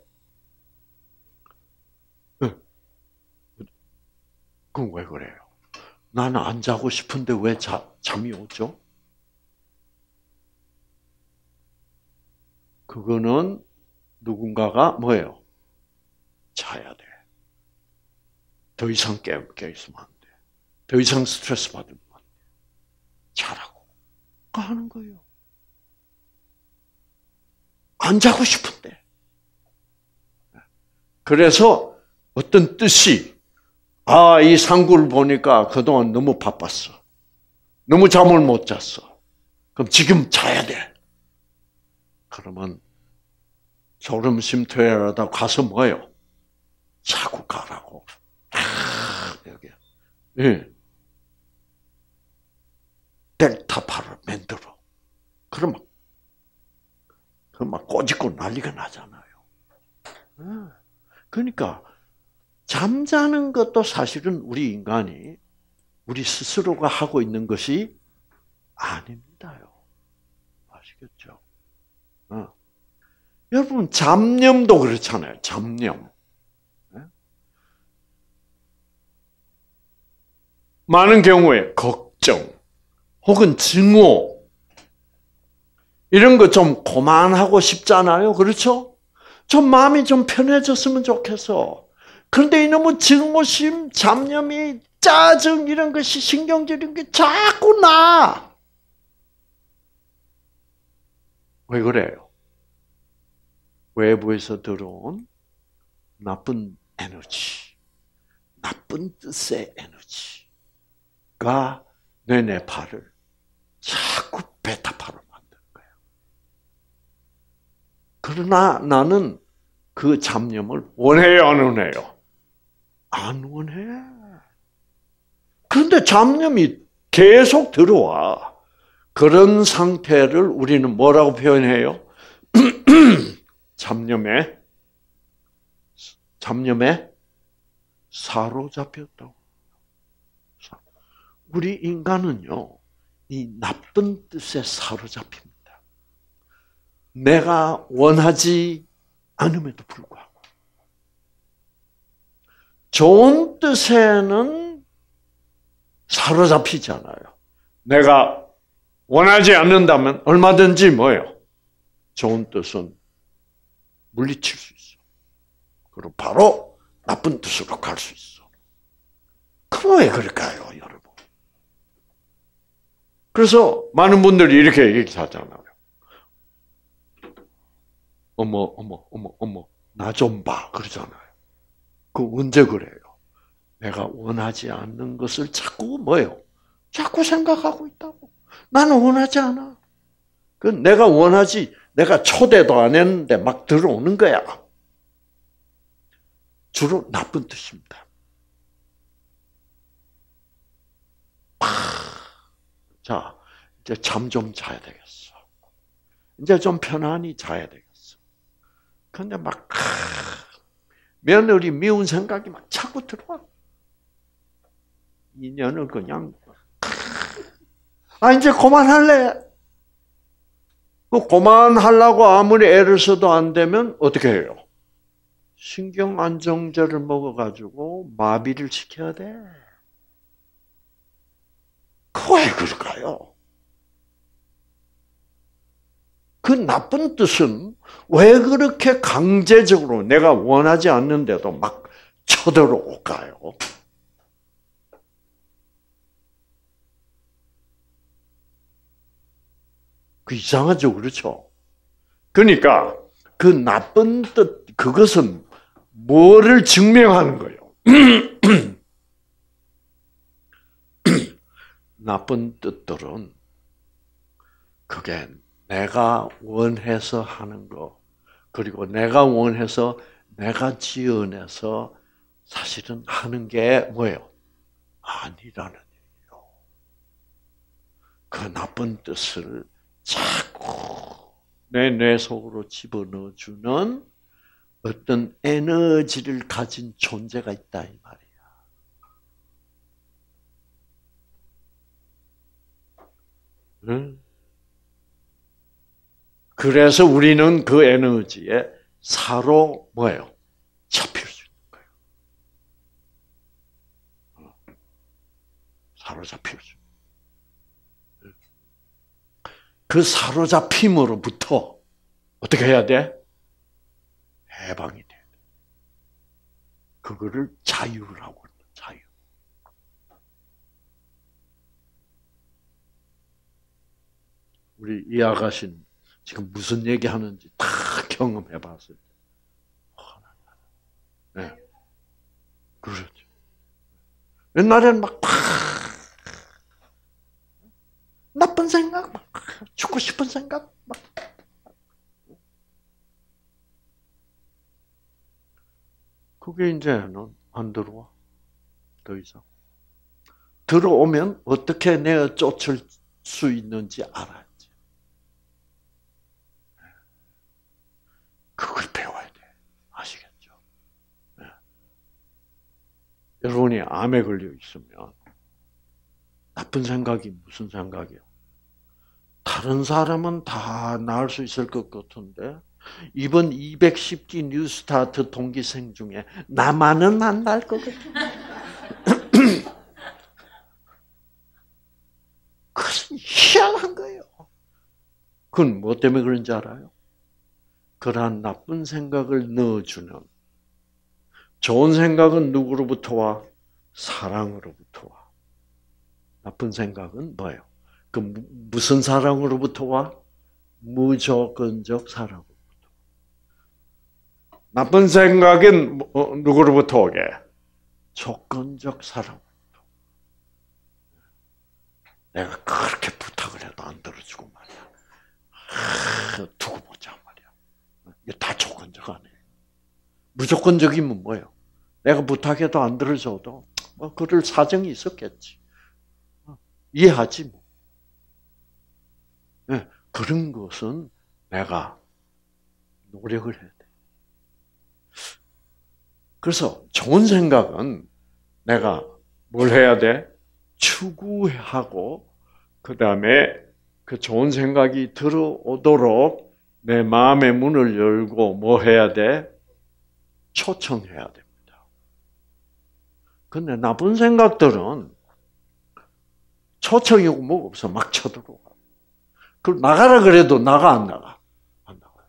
그럼 왜 그래요? 나는 안 자고 싶은데 왜 자, 잠이 오죠? 그거는 누군가가 뭐예요? 자야 돼. 더 이상 깨, 깨 있으면 안 돼. 더 이상 스트레스 받으면 안 돼. 자라고. 하는 거예요. 안 자고 싶은데. 그래서 어떤 뜻이, 아, 이 상구를 보니까 그동안 너무 바빴어. 너무 잠을 못 잤어. 그럼 지금 자야 돼. 그러면 졸음 쉼터에라도 가서 뭐예요? 자고 가라고. 아, 여기. 예. 델타파를 만들어. 그러면, 그막 꼬집고 난리가 나잖아요. 예. 그러니까, 잠자는 것도 사실은 우리 인간이, 우리 스스로가 하고 있는 것이 아닙니다요. 아시겠죠? 어. 여러분, 잡념도 그렇잖아요. 잡념. 네? 많은 경우에 걱정, 혹은 증오, 이런 거 좀 고만하고 싶잖아요. 그렇죠? 좀 마음이 좀 편해졌으면 좋겠어. 그런데 이놈의 증오심, 잡념이, 짜증, 이런 것이 신경질인 게 자꾸 나. 왜 그래요? 외부에서 들어온 나쁜 에너지, 나쁜 뜻의 에너지가 내 뇌파를 자꾸 베타파로 만드는 거예요. 그러나 나는 그 잡념을 원해요, 안 원해요? 안 원해. 그런데 잡념이 계속 들어와. 그런 상태를 우리는 뭐라고 표현해요? 잡념에 잡념에 사로잡혔다고. 우리 인간은요, 이 나쁜 뜻에 사로잡힙니다. 내가 원하지 않음에도 불구하고. 좋은 뜻에는 사로잡히잖아요. 내가 원하지 않는다면 얼마든지 뭐예요? 좋은 뜻은 물리칠 수 있어. 그리고 바로 나쁜 뜻으로 갈 수 있어. 그럼 왜 그럴까요, 여러분? 그래서 많은 분들이 이렇게 얘기하잖아요. 어머, 어머, 어머, 어머, 나 좀 봐. 그러잖아요. 그 언제 그래요? 내가 원하지 않는 것을 자꾸 뭐예요? 자꾸 생각하고 있다고. 나는 원하지 않아. 그 내가 원하지, 내가 초대도 안 했는데 막 들어오는 거야. 주로 나쁜 뜻입니다. 자, 이제 잠 좀 자야 되겠어. 이제 좀 편안히 자야 되겠어. 근데 막, 며느리 미운 생각이 막 자꾸 들어와. 인연을 그냥, 아, 이제 그만할래. 그 그만하려고 아무리 애를 써도 안 되면 어떻게 해요? 신경 안정제를 먹어가지고 마비를 시켜야 돼. 그왜 그럴까요? 그 나쁜 뜻은 왜 그렇게 강제적으로 내가 원하지 않는데도 막 쳐들어올까요? 그 이상하죠, 그렇죠? 그러니까 그 나쁜 뜻 그것은 뭐를 증명하는 거예요? 나쁜 뜻들은 그게 내가 원해서 하는 거, 그리고 내가 원해서 내가 지어내서 사실은 하는 게 뭐예요? 아니라는 얘기예요. 그 나쁜 뜻을 자꾸 내 뇌 속으로 집어넣어 주는 어떤 에너지를 가진 존재가 있다 이 말이야. 그래서 우리는 그 에너지에 사로 뭐예요? 잡힐 수 있는 거예요. 어. 사로 잡힐 수. 그 사로잡힘으로부터 어떻게 해야 돼? 해방이 돼. 그거를 자유라고 한다. 자유. 우리 이 아가씨는 지금 무슨 얘기 하는지 다 경험해 봤어요. 네. 그렇죠. 옛날에는 막 나쁜 생각, 막 죽고 싶은 생각, 막. 그게 이제는 안 들어와. 더 이상. 들어오면 어떻게 내어 쫓을 수 있는지 알아야지. 그걸 배워야 돼. 아시겠죠? 네. 여러분이 암에 걸려 있으면 나쁜 생각이 무슨 생각이요? 다른 사람은 다 나을 수 있을 것 같은데 이번 210기 뉴스타트 동기생 중에 나만은 안날것 같아. 그것은 희한한 거예요. 그건 뭐 때문에 그런지 알아요? 그러한 나쁜 생각을 넣어주는 좋은 생각은 누구로부터 와? 사랑으로부터 와. 나쁜 생각은 뭐예요? 그 무슨 사랑으로부터 와? 무조건적 사랑으로부터. 나쁜 생각은 뭐, 누구로부터 오게? 조건적 사랑으로부터. 내가 그렇게 부탁을 해도 안 들어주고 말이야. 두고 보자 말이야. 이게 다 조건적 아니에요. 무조건적이면 뭐예요? 내가 부탁해도 안 들어줘도 뭐 그럴 사정이 있었겠지. 이해하지 뭐. 네, 그런 것은 내가 노력을 해야 돼. 그래서 좋은 생각은 내가 뭘 해야 돼? 추구하고 그 다음에 그 좋은 생각이 들어오도록 내 마음의 문을 열고 뭐 해야 돼? 초청해야 됩니다. 근데 나쁜 생각들은 초청이고 뭐 없어 막 쳐들어와. 그 나가라 그래도 나가 안 나가? 안 나가.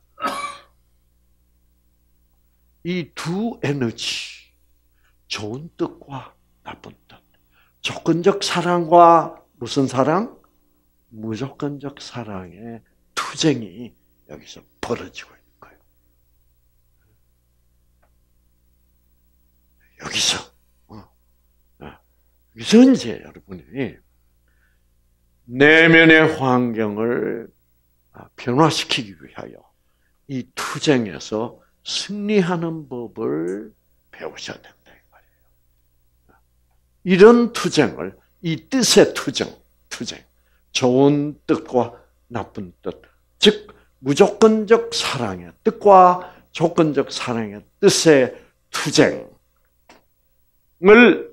이 두 에너지, 좋은 뜻과 나쁜 뜻, 조건적 사랑과 무슨 사랑? 무조건적 사랑의 투쟁이 여기서 벌어지고 있는 거예요. 여기서, 어, 어. 여기서 이제 여러분이 내면의 환경을 변화시키기 위하여 이 투쟁에서 승리하는 법을 배우셔야 된다 말이에요. 이런 투쟁을 이 뜻의 투쟁, 투쟁, 좋은 뜻과 나쁜 뜻, 즉 무조건적 사랑의 뜻과 조건적 사랑의 뜻의 투쟁을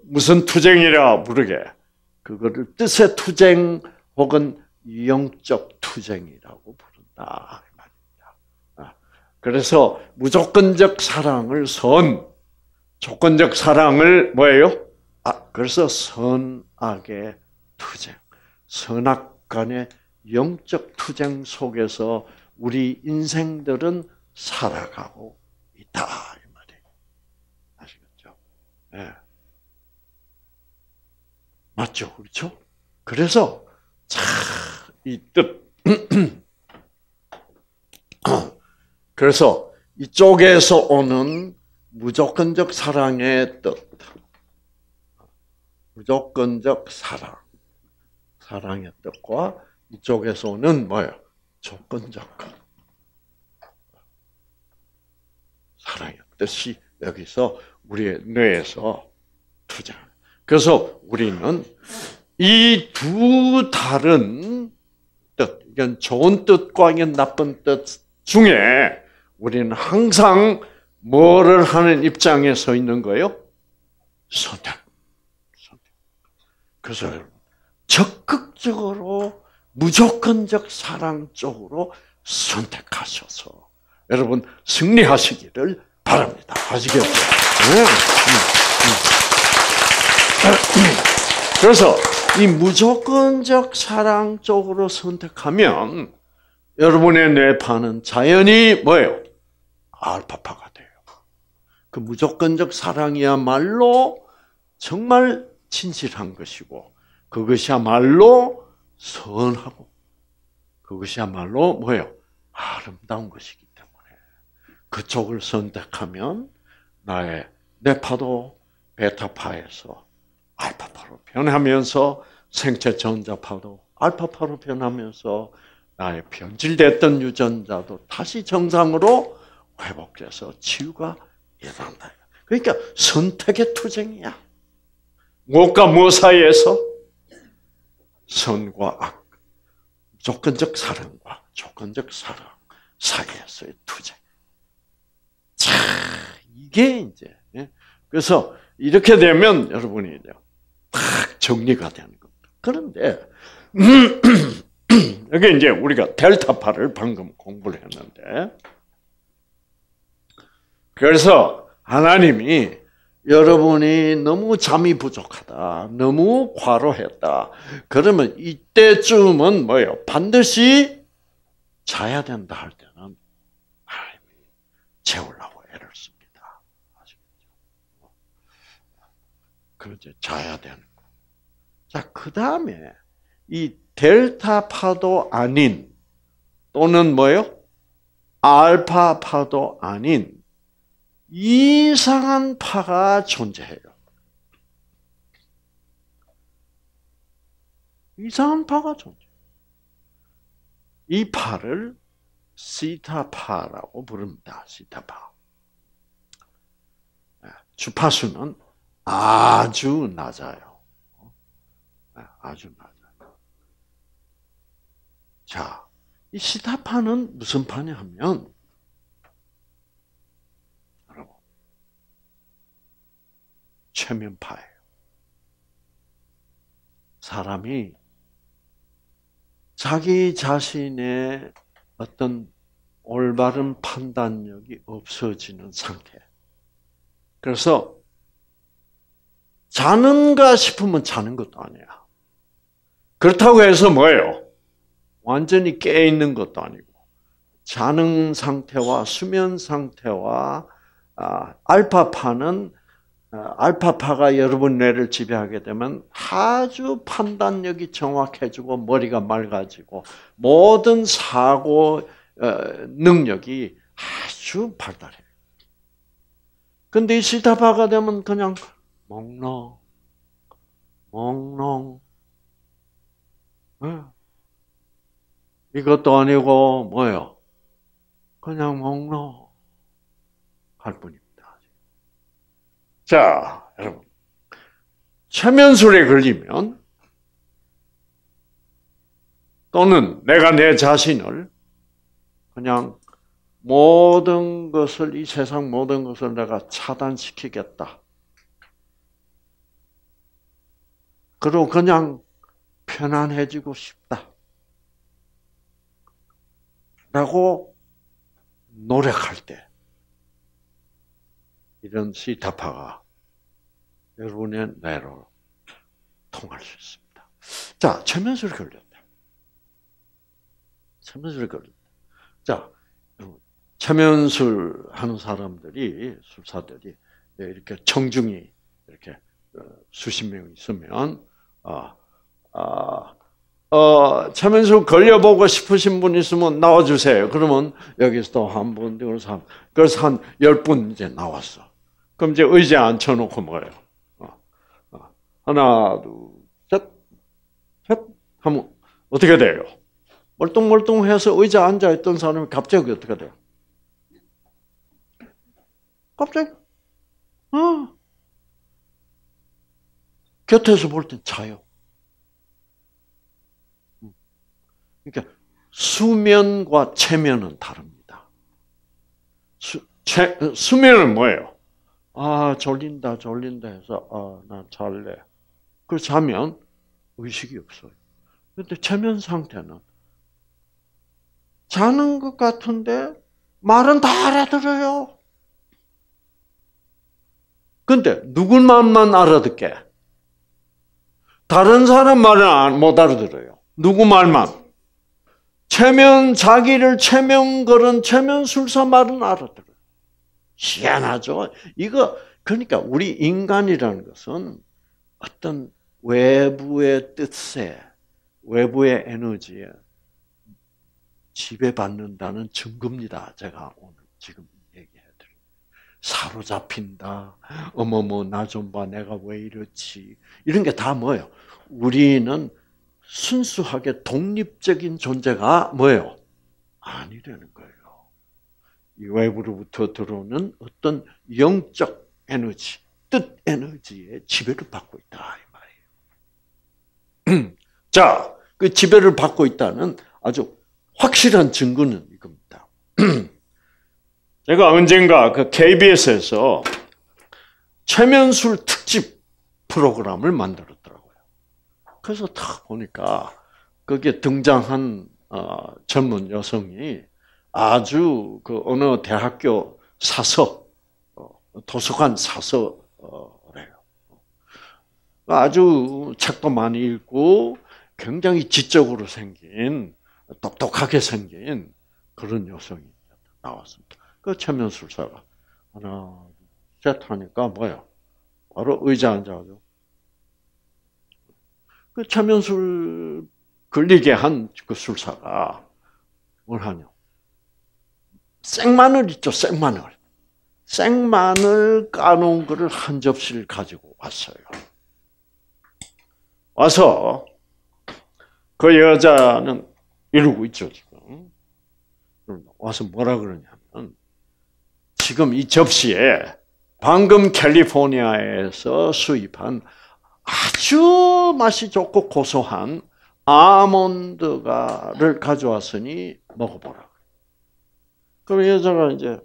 무슨 투쟁이라 부르게? 그거를 뜻의 투쟁 혹은 영적 투쟁이라고 부른다. 아, 그래서 무조건적 사랑을 선, 조건적 사랑을 뭐예요? 아, 그래서 선악의 투쟁, 선악 간의 영적 투쟁 속에서 우리 인생들은 살아가고 있다 이 말이에요. 아시겠죠? 네. 맞죠, 그렇죠? 그래서 자, 이 뜻. 그래서 이쪽에서 오는 무조건적 사랑의 뜻. 무조건적 사랑. 사랑의 뜻과 이쪽에서 오는 뭐예요? 조건적 사랑의 뜻이 여기서 우리의 뇌에서 투쟁. 그래서 우리는 이 두 다른 뜻, 이건 좋은 뜻과 이건 나쁜 뜻 중에 우리는 항상 뭐를 하는 입장에 서 있는 거예요? 선택. 그래서 적극적으로 무조건적 사랑 쪽으로 선택하셔서 여러분 승리하시기를 바랍니다. 아시겠죠? 네. 그래서 이 무조건적 사랑 쪽으로 선택하면 여러분의 뇌파는 자연히 뭐예요? 알파파가 돼요. 그 무조건적 사랑이야말로 정말 진실한 것이고 그것이야말로 선하고 그것이야말로 뭐예요? 아름다운 것이기 때문에 그쪽을 선택하면 나의 뇌파도 베타파에서 알파파로 변하면서 생체 전자파도 알파파로 변하면서 나의 변질됐던 유전자도 다시 정상으로 회복돼서 치유가 일어난다. 그러니까 선택의 투쟁이야. 무엇과 무엇 사이에서 선과 악, 조건적 사랑과 조건적 사랑 사이에서의 투쟁. 자, 이게 이제 예? 그래서 이렇게 되면 여러분이 이제 딱 정리가 되는 겁니다. 그런데 여기 이제 우리가 델타파를 방금 공부를 했는데 그래서 하나님이 여러분이 너무 잠이 부족하다, 너무 과로했다. 그러면 이때쯤은 뭐예요? 반드시 자야 된다 할 때는 하나님이 재우려고 애를 씁니다. 아시겠죠? 그러죠. 자야 되는 거. 자, 그 다음에 이 델타 파도 아닌 또는 뭐요? 알파 파도 아닌 이상한 파가 존재해요. 이상한 파가 존재. 이 파를 시타파라고 부릅니다. 시타파. 네, 주파수는 아주 낮아요. 네, 아주 낮아요. 자, 이 시타파는 무슨 파냐 하면 최면파예요. 사람이 자기 자신의 어떤 올바른 판단력이 없어지는 상태. 그래서 자는가 싶으면 자는 것도 아니야. 그렇다고 해서 뭐예요? 완전히 깨 있는 것도 아니고 자는 상태와 수면 상태와 아, 알파파는 어, 알파파가 여러분 뇌를 지배하게 되면 아주 판단력이 정확해지고 머리가 맑아지고 모든 사고 어, 능력이 아주 발달해요. 근데 이 시타파가 되면 그냥 몽롱, 몽롱. 어. 이것도 아니고 뭐요? 그냥 몽롱 할 뿐입니다. 자, 여러분. 최면술에 걸리면 또는 내가 내 자신을 그냥 모든 것을 이 세상 모든 것을 내가 차단시키겠다. 그리고 그냥 편안해지고 싶다. 라고 노력할 때 이런 시타파가 여러분의 뇌로 통할 수 있습니다. 자, 최면술이 걸렸다. 최면술이 걸렸다. 자, 최면술 하는 사람들이, 술사들이 이렇게 청중이 이렇게 어, 수십 명 있으면, 아, 아, 어, 최면술 걸려보고 싶으신 분 있으면 나와주세요. 그러면 여기서 또 한 분, 그래서 한, 그래서 한 열 분 이제 나왔어. 그럼 이제 의자 앉혀놓고 뭐예요? 어, 어. 하나, 둘, 셋, 셋 하면 어떻게 돼요? 멀뚱멀뚱해서 의자 앉아있던 사람이 갑자기 어떻게 돼요? 갑자기, 어. 곁에서 볼 땐. 음. 그러니까 수면과 체면은 다릅니다. 수, 체, 수면은 뭐예요? 아, 졸린다, 졸린다 해서, 아, 난 잘래. 그 자면 의식이 없어요. 근데 최면 상태는 자는 것 같은데 말은 다 알아들어요. 근데 누구 말만 알아듣게? 다른 사람 말은 못 알아들어요. 누구 말만? 최면 자기를 최면 걸은 최면술사 말은 알아들어요. 희한하죠. 이거 그러니까 우리 인간이라는 것은 어떤 외부의 뜻에 외부의 에너지에 지배받는다는 증거입니다. 제가 오늘 지금 사로잡힌다. 어머머 나 좀 봐. 내가 왜 이렇지? 이런 게 다 뭐예요? 우리는 순수하게 독립적인 존재가 뭐예요? 아니라는 거예요. 이 외부로부터 들어오는 어떤 영적 에너지, 뜻 에너지의 지배를 받고 있다 이 말이에요. 자, 그 지배를 받고 있다는 아주 확실한 증거는 이겁니다. 제가 언젠가 그 KBS에서 최면술 특집 프로그램을 만들었더라고요. 그래서 딱 보니까 거기에 등장한 어, 젊은 여성이 아주 그 어느 대학교 사서 어, 도서관 사서래요. 아주 책도 많이 읽고 굉장히 지적으로 생긴 똑똑하게 생긴 그런 여성이 나왔습니다. 그 최면술사가 하나 셋 하니까 뭐야? 바로 의자 앉아가지고 그 최면술 걸리게 한 그 술사가 뭘 하냐? 생마늘 있죠, 생마늘. 생마늘 까놓은 거를 한 접시를 가지고 왔어요. 와서 그 여자는 이러고 있죠, 지금. 와서 뭐라 그러냐면, 지금 이 접시에 방금 캘리포니아에서 수입한 아주 맛이 좋고 고소한 아몬드가를 가져왔으니 먹어보라. 그럼 여자가 이제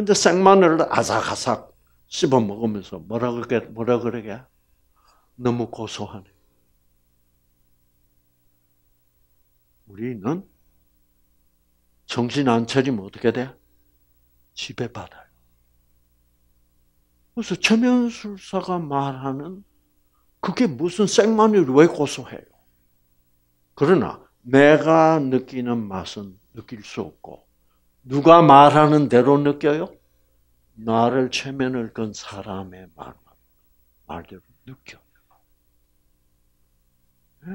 이제 생마늘을 아삭아삭 씹어 먹으면서 뭐라 그러게 뭐라 그러게 너무 고소하네. 우리는 정신 안 차리면 어떻게 돼? 지배받아요. 그래서 최면술사가 말하는 그게 무슨 생마늘이 왜 고소해요? 그러나 내가 느끼는 맛은 느낄 수 없고 누가 말하는 대로 느껴요? 나를 최면을 건 사람의 말, 말대로 느껴. 예.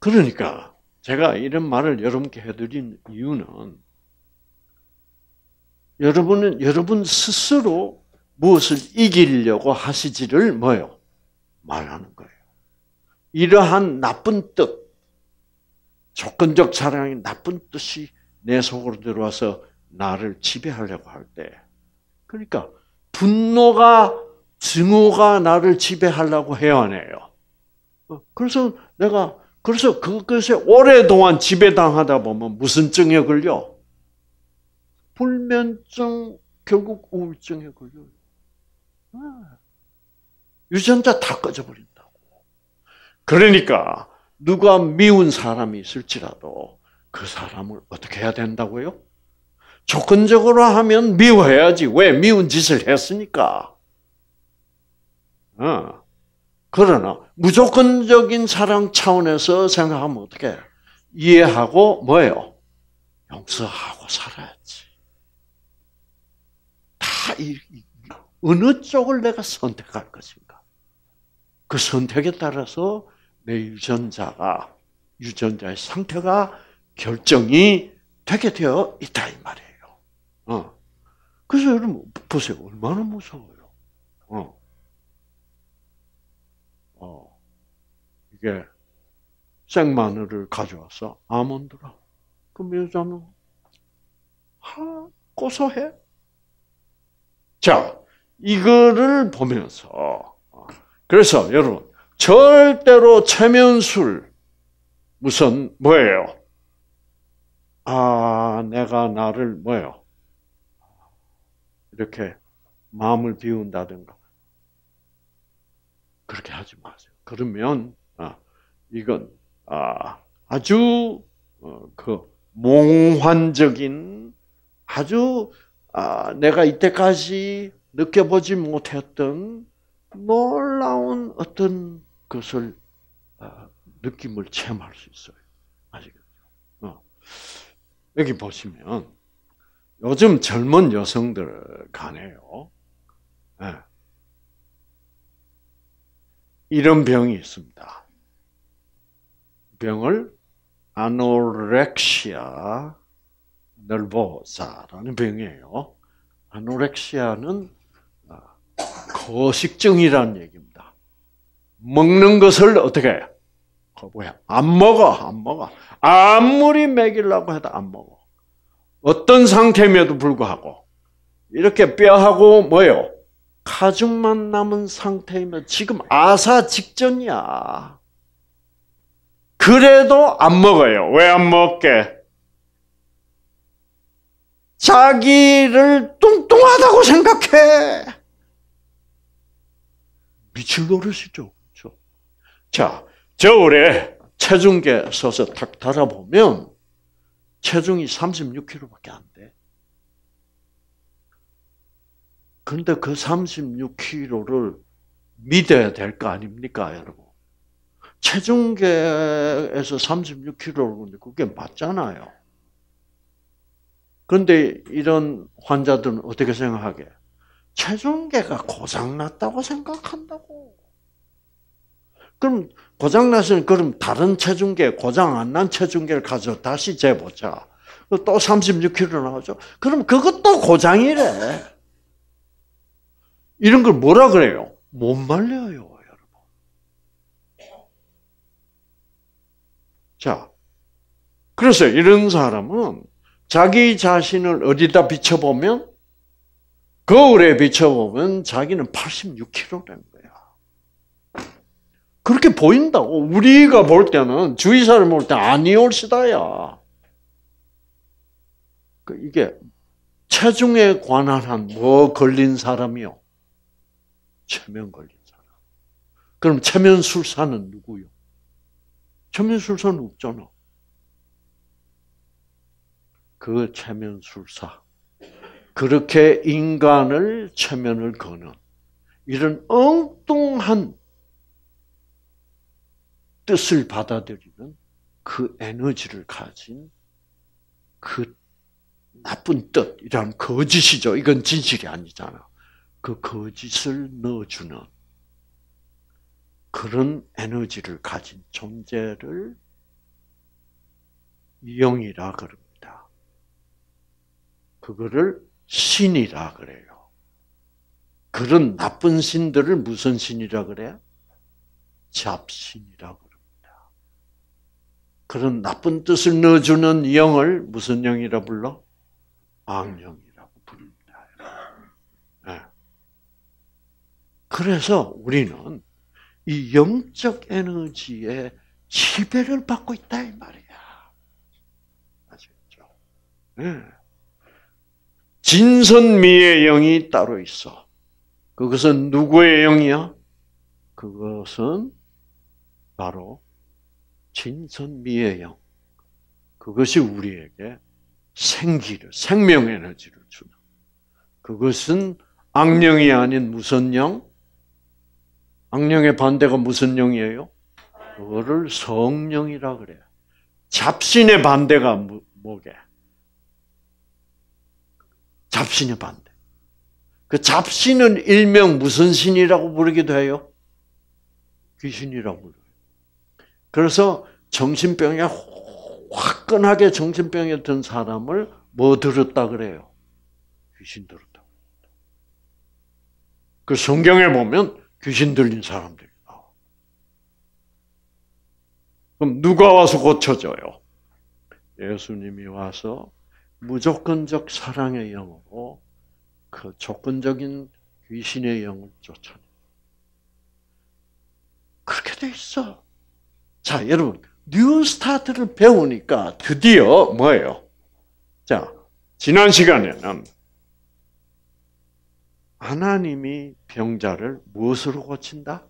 그러니까 제가 이런 말을 여러분께 해드린 이유는 여러분은 여러분 스스로 무엇을 이기려고 하시지를 뭐요? 말하는 거예요. 이러한 나쁜 뜻, 조건적 사랑이 나쁜 뜻이 내 속으로 들어와서 나를 지배하려고 할 때, 그러니까 분노가 증오가 나를 지배하려고 해야 하네요. 어, 그래서 내가 그래서 그것에 오랫동안 지배당하다 보면 무슨 증에 걸려? 불면증, 결국 우울증에 걸려요. 아, 유전자 다 꺼져버린다고. 그러니까 누가 미운 사람이 있을지라도 그 사람을 어떻게 해야 된다고요? 조건적으로 하면 미워해야지. 왜 미운 짓을 했으니까. 어. 그러나 무조건적인 사랑 차원에서 생각하면 어떻게 이해하고 뭐예요? 용서하고 살아야지. 다 이, 어느 쪽을 내가 선택할 것인가? 그 선택에 따라서 내 유전자가 유전자의 상태가 결정이 되게 되어 있다 이 말이에요. 어. 그래서 여러분 보세요, 얼마나 무서워요. 어. 어, 이게 생마늘을 가져와서 아몬드라. 그럼 여자는 하 고소해. 자, 이거를 보면서 어, 그래서 여러분 절대로 최면술 무슨 뭐예요? 아, 내가 나를 뭐예요? 이렇게 마음을 비운다든가 그렇게 하지 마세요. 그러면 아, 이건 아, 아주 어, 그 몽환적인 아주 아, 내가 이때까지 느껴보지 못했던 놀라운 어떤 것을 아, 느낌을 체험할 수 있어요. 아시겠죠? 어. 여기 보시면 요즘 젊은 여성들 간에요. 네. 이런 병이 있습니다. 병을 아노렉시아 nervosa라는 병이에요. 아노렉시아는 아, 거식증이라는 얘기입니다. 먹는 것을 어떻게 해? 거부해. 안 먹어, 안 먹어. 아무리 먹이려고 해도 안 먹어. 어떤 상태임에도 불구하고 이렇게 뼈하고 뭐요? 가죽만 남은 상태이면 지금 아사 직전이야. 그래도 안 먹어요. 왜 안 먹게? 자기를 뚱뚱하다고 생각해. 미칠 노릇이죠. 그렇죠? 자, 겨울에 체중계 서서 탁 달아보면 체중이 36kg밖에 안 돼. 그런데 그 36kg를 믿어야 될 거 아닙니까, 여러분? 체중계에서 36kg인데 그게 맞잖아요. 그런데 이런 환자들은 어떻게 생각하게? 체중계가 고장났다고 생각한다고. 그럼 고장났으니 그럼 다른 체중계, 고장 안 난 체중계를 가져 다시 재보자. 또 36kg 나오죠. 그럼 그것도 고장이래. 이런 걸 뭐라 그래요? 못 말려요, 여러분. 자, 그래서 이런 사람은 자기 자신을 어디다 비춰보면 거울에 비춰보면 자기는 86kg라는 거야. 그렇게 보인다고. 우리가 볼 때는 주위 사람 볼 때 아니올시다야. 그 이게 체중에 관한 한 뭐 걸린 사람이요? 체면 걸린 사람. 그럼 체면 술사는 누구요? 체면 술사는 없잖아. 그 체면 술사. 그렇게 인간을 체면을 거는 이런 엉뚱한 뜻을 받아들이는 그 에너지를 가진 그 나쁜 뜻, 이런 거짓이죠. 이건 진실이 아니잖아. 그 거짓을 넣어주는 그런 에너지를 가진 존재를 영이라 그럽니다. 그거를 신이라 그래요. 그런 나쁜 신들을 무슨 신이라 그래요? 잡신이라 그럽니다. 그런 나쁜 뜻을 넣어주는 영을 무슨 영이라 불러? 악령이라고 부릅니다. 네. 그래서 우리는 이 영적 에너지의 지배를 받고 있다 이 말이야. 아시겠죠? 네. 진선미의 영이 따로 있어. 그것은 누구의 영이야? 그것은 바로 진선미의 영. 그것이 우리에게 생기를, 생명 에너지를 주는. 그것은 악령이 아닌 무슨 영? 악령의 반대가 무슨 영이에요? 그거를 성령이라 그래요. 잡신의 반대가 뭐게? 잡신의 반대. 그 잡신은 일명 무슨 신이라고 부르기도 해요? 귀신이라고 불러요. 그래서 정신병에 화끈하게 정신병에 든 사람을 뭐 들었다 그래요? 귀신 들었다. 그 성경에 보면 귀신 들린 사람들이 나와. 그럼 누가 와서 고쳐줘요? 예수님이 와서 무조건적 사랑의 영으로 그 조건적인 귀신의 영을 쫓아내. 그렇게 돼 있어. 자, 여러분, new start를 배우니까 드디어 뭐예요? 자, 지난 시간에는 하나님이 병자를 무엇으로 고친다?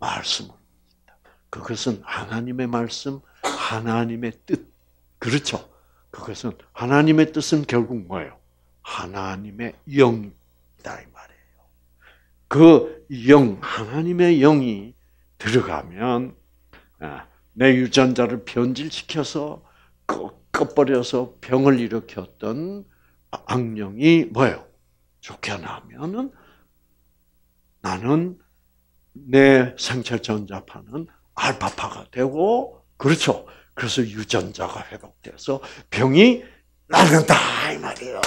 말씀을 그것은 하나님의 말씀, 하나님의 뜻. 그렇죠. 그것은 하나님의 뜻은 결국 뭐예요? 하나님의 영이다 이 말이에요. 그 영, 하나님의 영이 들어가면 아, 내 유전자를 변질시켜서 꺼버려서 병을 일으켰던 악령이 뭐예요? 쫓겨나면은 나는 내 생체 전자파는 알파파가 되고 그렇죠. 그래서 유전자가 회복돼서 병이 낫는다 이 말이에요.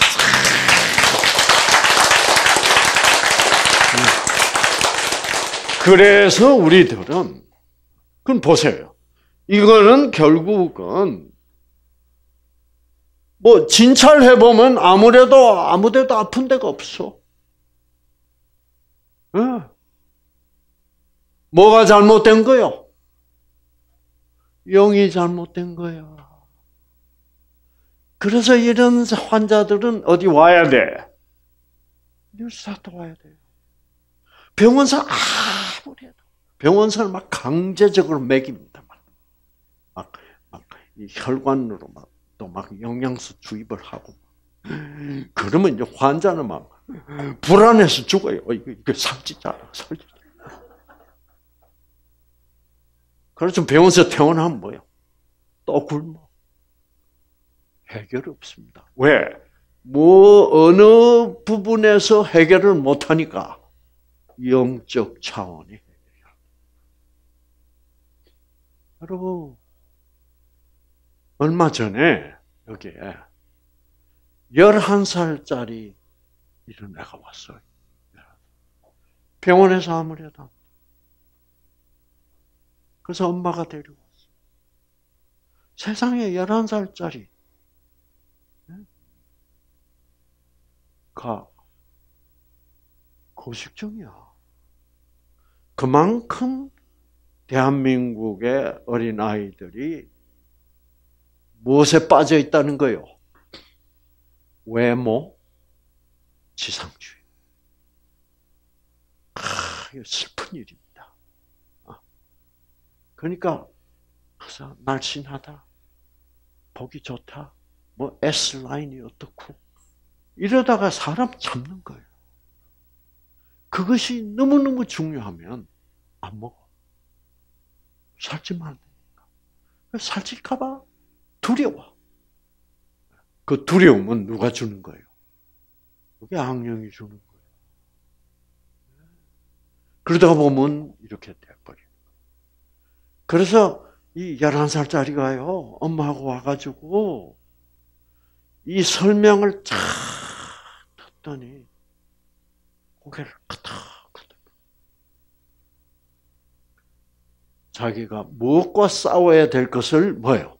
그래서 우리들은 그럼 보세요. 이거는 결국은 뭐 진찰해 보면 아무래도 아무데도 아픈 데가 없어. 네. 뭐가 잘못된 거요? 영이 잘못된 거야. 그래서 이런 환자들은 어디 와야 돼? 뉴스타트 와야 돼요. 병원사 아무래도 병원사를 막 강제적으로 먹입니다. 막, 막, 막 혈관으로 막, 또 막 영양소 주입을 하고. 그러면 이제 환자는 막 불안해서 죽어요. 어, 이거, 이거 살찌잖아, 살찌 그래서 병원에서 퇴원하면 뭐예요? 또 굶어. 해결이 없습니다. 왜? 뭐 어느 부분에서 해결을 못하니까 영적 차원이 해결이야. 여러분 얼마 전에 여기에 11살짜리 이런 애가 왔어요. 병원에서 아무래도 그래서 엄마가 데려왔어. 세상에 11살짜리 가 고식증이야. 그만큼 대한민국의 어린 아이들이 무엇에 빠져 있다는 거요? 외모, 지상주의. 아, 슬픈 일입니다. 그러니까 날씬하다, 보기 좋다, 뭐 S 라인이 어떻고 이러다가 사람 잡는 거예요. 그것이 너무 너무 중요하면 안 먹어. 살찌면 안 되니까. 살찔까봐 두려워. 그 두려움은 누가 주는 거예요? 그게 악령이 주는 거예요. 그러다가 보면 이렇게 돼버려. 그래서 이 11살짜리가요, 엄마하고 와가지고, 이 설명을 쫙 듣더니, 고개를 끄덕끄덕. 자기가 무엇과 싸워야 될 것을 뭐요?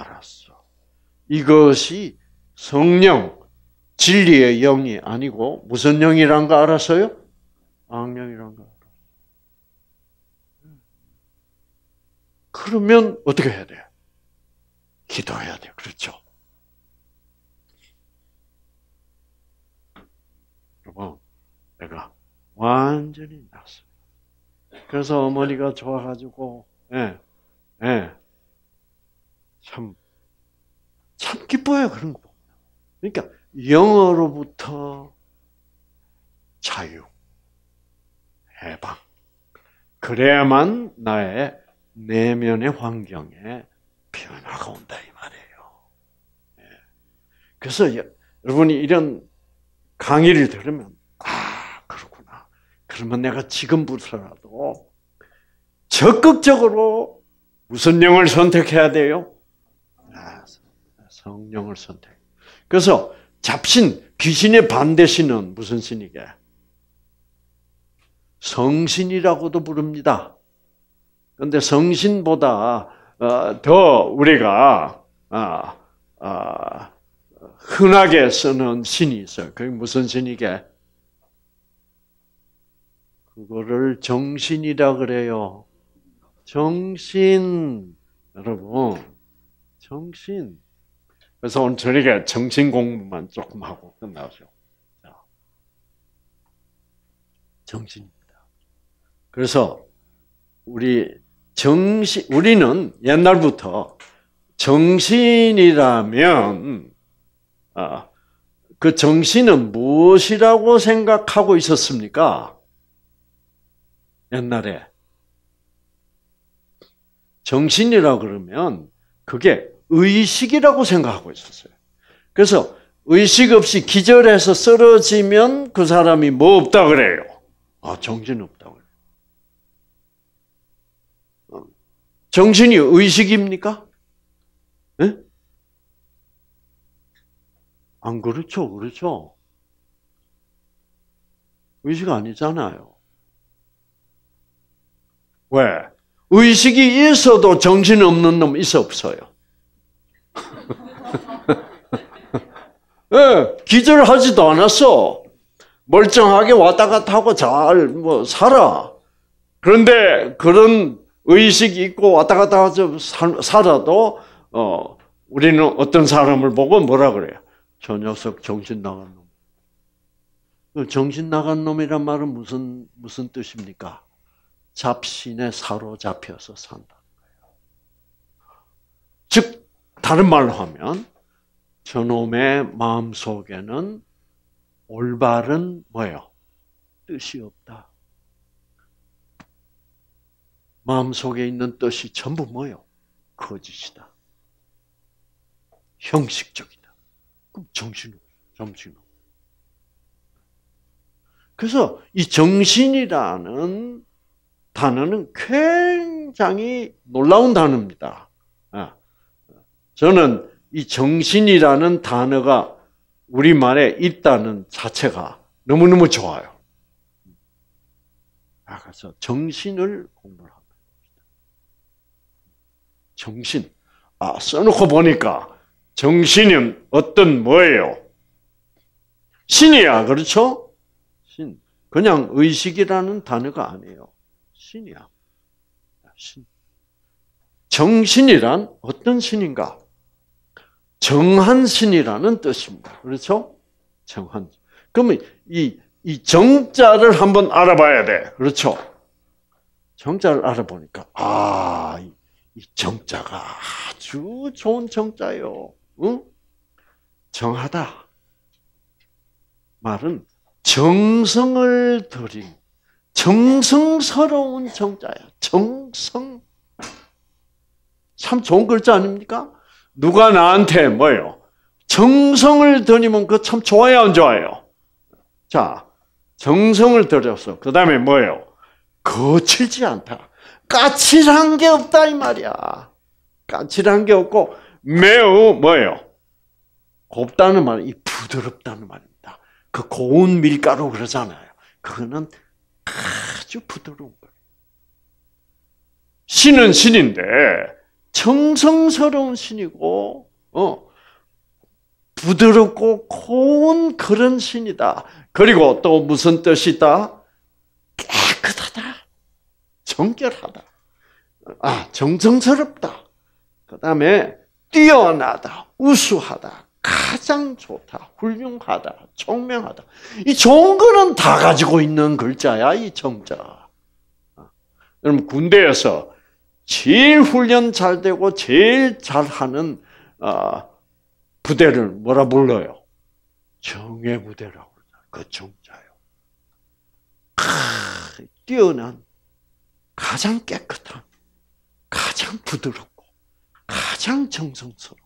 알았어. 이것이 성령, 진리의 영이 아니고, 무슨 영이란 거 알았어요? 악령이란 거. 그러면 어떻게 해야 돼? 기도해야 돼. 그렇죠? 여러분, 내가 완전히 났어요. 그래서 어머니가 좋아가지고, 예, 예. 참, 참 기뻐요, 그런 거. 그러니까, 영어로부터 자유, 해방. 그래야만 나의 내면의 환경에 변화가 온다 이 말이에요. 예. 그래서 여러분이 이런 강의를 들으면 아 그렇구나. 그러면 내가 지금부터라도 적극적으로 무슨 영을 선택해야 돼요? 아, 성령을 선택. 그래서 잡신 귀신의 반대신은 무슨 신이게? 성신이라고도 부릅니다. 그런데 성신보다 어, 더 우리가 아, 아, 흔하게 쓰는 신이 있어요. 그게 무슨 신이게? 그거를 정신이라 그래요. 정신. 여러분, 정신. 그래서 오늘 저녁에 정신 공부만 조금 하고 끝나죠. 정신입니다. 그래서 우리 정신 우리는 옛날부터 정신이라면 아, 그 정신은 무엇이라고 생각하고 있었습니까? 옛날에 정신이라 그러면 그게 의식이라고 생각하고 있었어요. 그래서 의식 없이 기절해서 쓰러지면 그 사람이 뭐 없다 그래요? 아, 정신 없다 그래요. 어. 정신이 의식입니까? 네? 안 그렇죠, 그렇죠. 의식 아니잖아요. 왜? 의식이 있어도 정신 없는 놈 있어 없어요. 네, 기절하지도 않았어. 멀쩡하게 왔다 갔다 하고 잘 뭐 살아. 그런데 그런 의식이 있고 왔다 갔다 하죠 살아도 어 우리는 어떤 사람을 보고 뭐라 그래요? 저 녀석 정신 나간 놈. 그 정신 나간 놈이란 말은 무슨 무슨 뜻입니까? 잡신에 사로잡혀서 산다는 거예요. 즉 다른 말로 하면 저놈의 마음 속에는 올바른 뭐요? 뜻이 없다. 마음 속에 있는 뜻이 전부 뭐요? 거짓이다. 형식적이다. 그럼 정신 정신 그래서 이 정신이라는 단어는 굉장히 놀라운 단어입니다. 아, 저는 이 정신이라는 단어가 우리말에 있다는 자체가 너무너무 좋아요. 아, 그래서 정신을 공부를 합니다. 정신. 아, 써놓고 보니까 정신은 어떤 뭐예요? 신이야, 그렇죠? 신. 그냥 의식이라는 단어가 아니에요. 신이야. 신. 정신이란 어떤 신인가? 정한 신이라는 뜻입니다. 그렇죠? 정한. 그러면 이, 이 정자를 한번 알아봐야 돼. 그렇죠? 정자를 알아보니까, 아, 이 정자가 아주 좋은 정자요. 응? 정하다. 말은 정성을 들인 정성스러운 정자야. 정성. 참 좋은 글자 아닙니까? 누가 나한테 뭐요? 정성을 들이면 그 참 좋아요, 안 좋아요? 자, 정성을 들여서 그 다음에 뭐예요? 거칠지 않다. 까칠한 게 없다 이 말이야. 까칠한 게 없고 매우 뭐예요? 곱다는 말은 이 부드럽다는 말입니다. 그 고운 밀가루 그러잖아요. 그거는 아주 부드러운 거예요. 신은 신인데 정성스러운 신이고 어, 부드럽고 고운 그런 신이다. 그리고 또 무슨 뜻이 있다? 깨끗하다. 정결하다. 아, 정성스럽다. 그 다음에 뛰어나다, 우수하다, 가장 좋다, 훌륭하다, 총명하다. 이 좋은 거는 다 가지고 있는 글자야, 이 정자. 여러분, 군대에서 제일 훈련 잘 되고 제일 잘하는 어, 부대를 뭐라 불러요? 정예 부대라고 그 정자요. 뛰어난 가장 깨끗한 가장 부드럽고 가장 정성스러운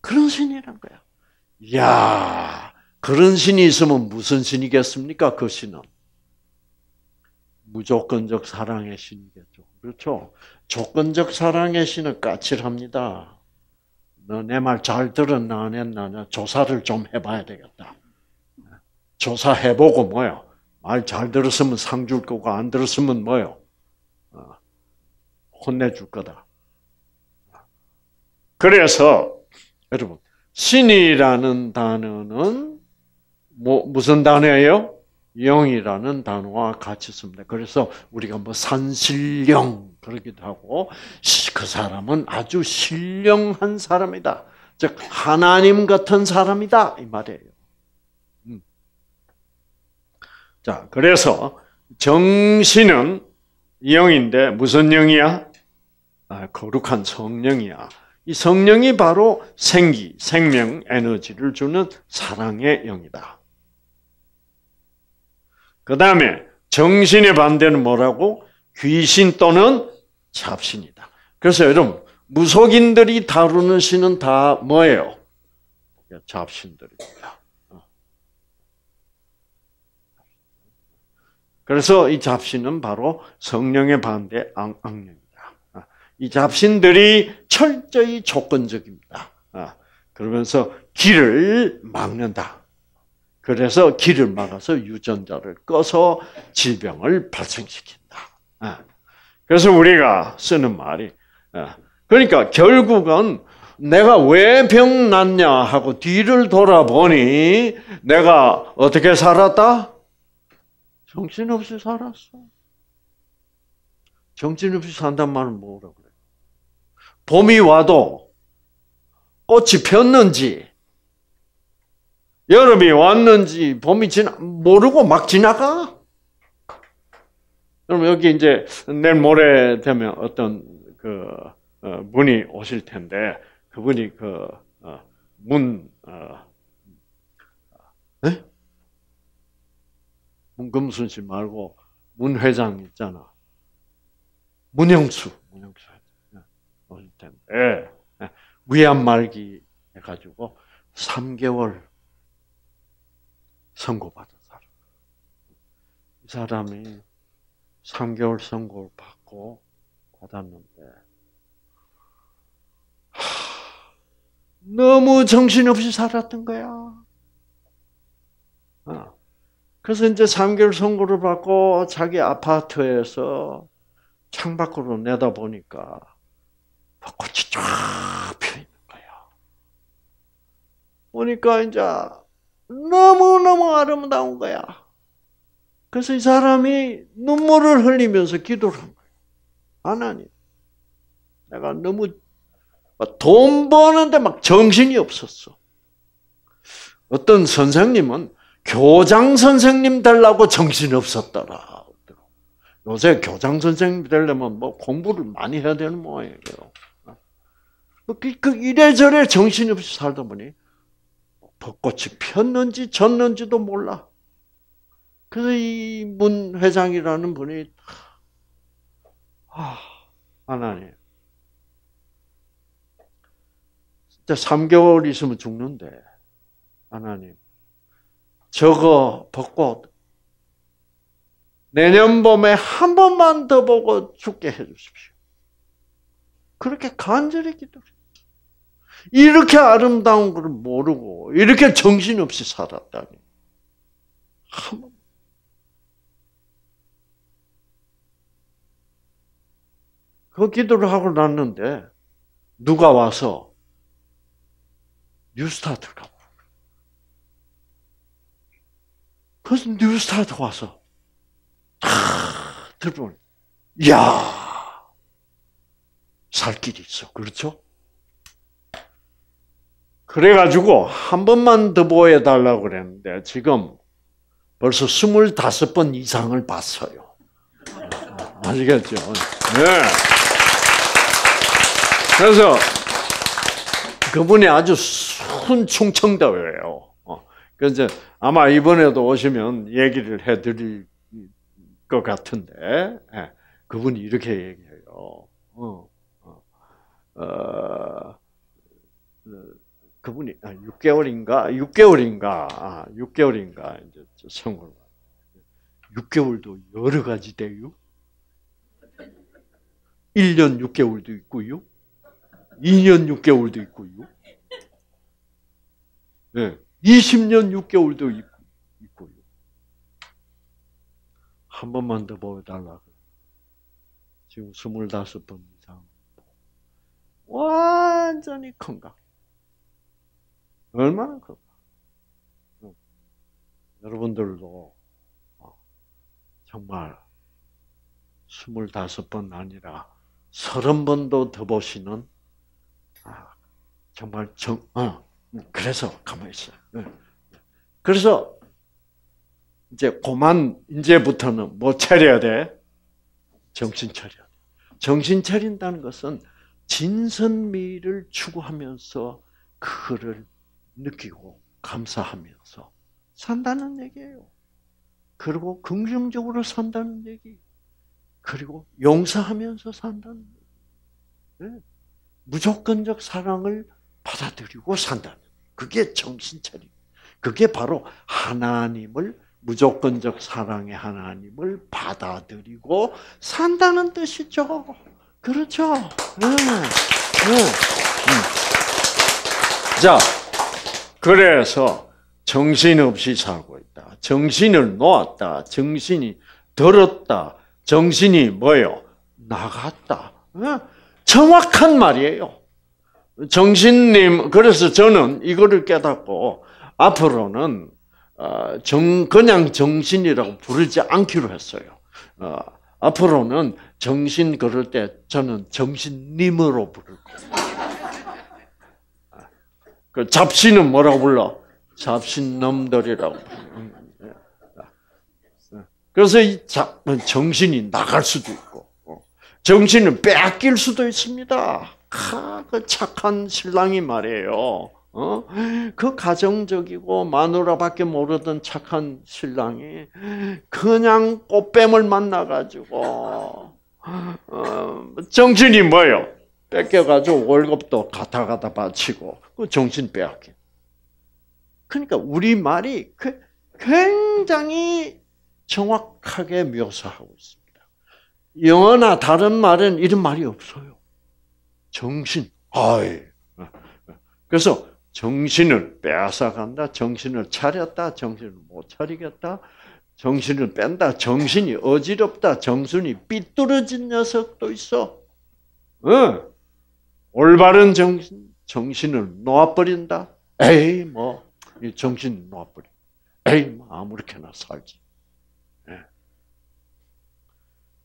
그런 신이란 거야. 야 그런 신이 있으면 무슨 신이겠습니까? 그 신은 무조건적 사랑의 신이겠죠. 그렇죠? 조건적 사랑의 신은 까칠합니다. 너 내 말 잘 들었나 안 했나 조사를 좀 해봐야 되겠다. 조사해보고 뭐요? 말 잘 들었으면 상 줄 거고 안 들었으면 뭐요? 어, 혼내줄 거다. 그래서 여러분 신이라는 단어는 뭐 무슨 단어예요? 영이라는 단어와 같이 씁니다. 그래서 우리가 뭐 산신령 그러기도 하고 그 사람은 아주 신령한 사람이다. 즉 하나님 같은 사람이다 이 말이에요. 음. 자, 그래서 정신은 영인데 무슨 영이야? 아, 거룩한 성령이야. 이 성령이 바로 생기, 생명, 에너지를 주는 사랑의 영이다. 그 다음에 정신의 반대는 뭐라고? 귀신 또는 잡신이다. 그래서 여러분 무속인들이 다루는 신은 다 뭐예요? 잡신들입니다. 그래서 이 잡신은 바로 성령의 반대 악령입니다. 이 잡신들이 철저히 조건적입니다. 그러면서 길을 막는다. 그래서 길을 막아서 유전자를 꺼서 질병을 발생시킨다. 그래서 우리가 쓰는 말이 그러니까 결국은 내가 왜 병 났냐 하고 뒤를 돌아보니 내가 어떻게 살았다? 정신없이 살았어. 정신없이 산단 말은 뭐라 그래? 봄이 와도 꽃이 폈는지, 여름이 왔는지, 봄이 지나, 모르고 막 지나가? 그럼 여기 이제 내일 모레 되면 어떤 그 어, 분이 오실 텐데 그분이 그문 어, 어, 네? 문금순 씨 말고 문 회장 있잖아. 문영수, 문영수 네, 오실 텐데 네, 위암 말기 해가지고 3개월 선고받은 사람. 이 사람이 3개월 선고를 받고 받았는데 너무 정신없이 살았던 거야. 어. 그래서 이제 3개월 선고를 받고 자기 아파트에서 창밖으로 내다보니까 벚꽃이 쫙펴 있는 거야. 보니까 이제 너무너무 아름다운 거야. 그래서 이 사람이 눈물을 흘리면서 기도를 한 거야. 하나님, 내가 너무 돈 버는데 막 정신이 없었어. 어떤 선생님은 교장 선생님 되려고 정신이 없었더라. 요새 교장 선생님 되려면 뭐 공부를 많이 해야 되는 모양이에요. 뭐 그, 그 이래저래 정신이 없이 살다 보니 벚꽃이 폈는지 졌는지도 몰라. 그래서 이 문 회장이라는 분이 아, 하나님 진짜 3개월 있으면 죽는데 하나님 저거 벚꽃 내년 봄에 한 번만 더 보고 죽게 해주십시오. 그렇게 간절히 기도해. 이렇게 아름다운 걸 모르고 이렇게 정신없이 살았다니. 그 기도를 하고 났는데 누가 와서 뉴스타트가 그래서 뉴스타트 와서 다 들어보니 야, 살 길이 있어. 그렇죠? 그래가지고 한 번만 더 보여달라고 그랬는데 지금 벌써 25번 이상을 봤어요. 아시겠죠? 네. 그래서 그분이 아주 순 충청답이에요. 어. 그래서 아마 이번에도 오시면 얘기를 해드릴 것 같은데 예. 그분이 이렇게 얘기해요. 어, 어, 어, 그분이 6개월인가 아, 6개월인가 아, 6개월인가 이제 성을 6개월도 여러 가지 돼요. 1년 6개월도 있고요. 2년 6개월도 있고요. 네. 20년 6개월도 있고요. 한 번만 더 보여달라고. 지금 25번 이상. 완전히 건강. 얼마나 건강. 여러분들도 어, 정말 25번 아니라 30번도 더 보시는 아, 정말 정, 어, 그래서 가만히 있어요. 네. 그래서 이제 고만 이제부터는 뭐 차려야 돼? 정신 차려야 돼. 정신 차린다는 것은 진선미를 추구하면서 그거를 느끼고 감사하면서 산다는 얘기예요. 그리고 긍정적으로 산다는 얘기. 그리고 용서하면서 산다는 얘기. 네. 무조건적 사랑을 받아들이고 산다는 그게 정신 차림. 그게 바로 하나님을 무조건적 사랑의 하나님을 받아들이고 산다는 뜻이죠. 그렇죠. 네. 네. 자, 그래서 정신없이 살고 있다. 정신을 놓았다. 정신이 들었다. 정신이 뭐요? 나갔다. 네. 정확한 말이에요. 정신님, 그래서 저는 이거를 깨닫고 앞으로는 어, 정, 그냥 정신이라고 부르지 않기로 했어요. 어, 앞으로는 정신 그럴 때 저는 정신님으로 부를 거예요. 그 잡신은 뭐라고 불러? 잡신놈들이라고. 그래서 이 정신이 나갈 수도 있고, 어, 정신을 빼앗길 수도 있습니다. 아, 그 착한 신랑이 말이에요. 어? 그 가정적이고 마누라밖에 모르던 착한 신랑이 그냥 꽃뱀을 만나가지고 어, 정신이 뭐요? 뺏겨가지고 월급도 가다 가다 바치고 그 정신 빼앗긴. 그러니까 우리 말이 그 굉장히 정확하게 묘사하고 있습니다. 영어나 다른 말은 이런 말이 없어요. 정신. 아이. 그래서 정신을 빼앗아 간다. 정신을 차렸다. 정신을 못 차리겠다. 정신을 뺀다. 정신이 어지럽다. 정신이 삐뚤어진 녀석도 있어. 어. 올바른 정신, 정신을 놓아버린다. 에이, 뭐, 정신 놓아버려. 에이, 뭐, 아무렇게나 살지.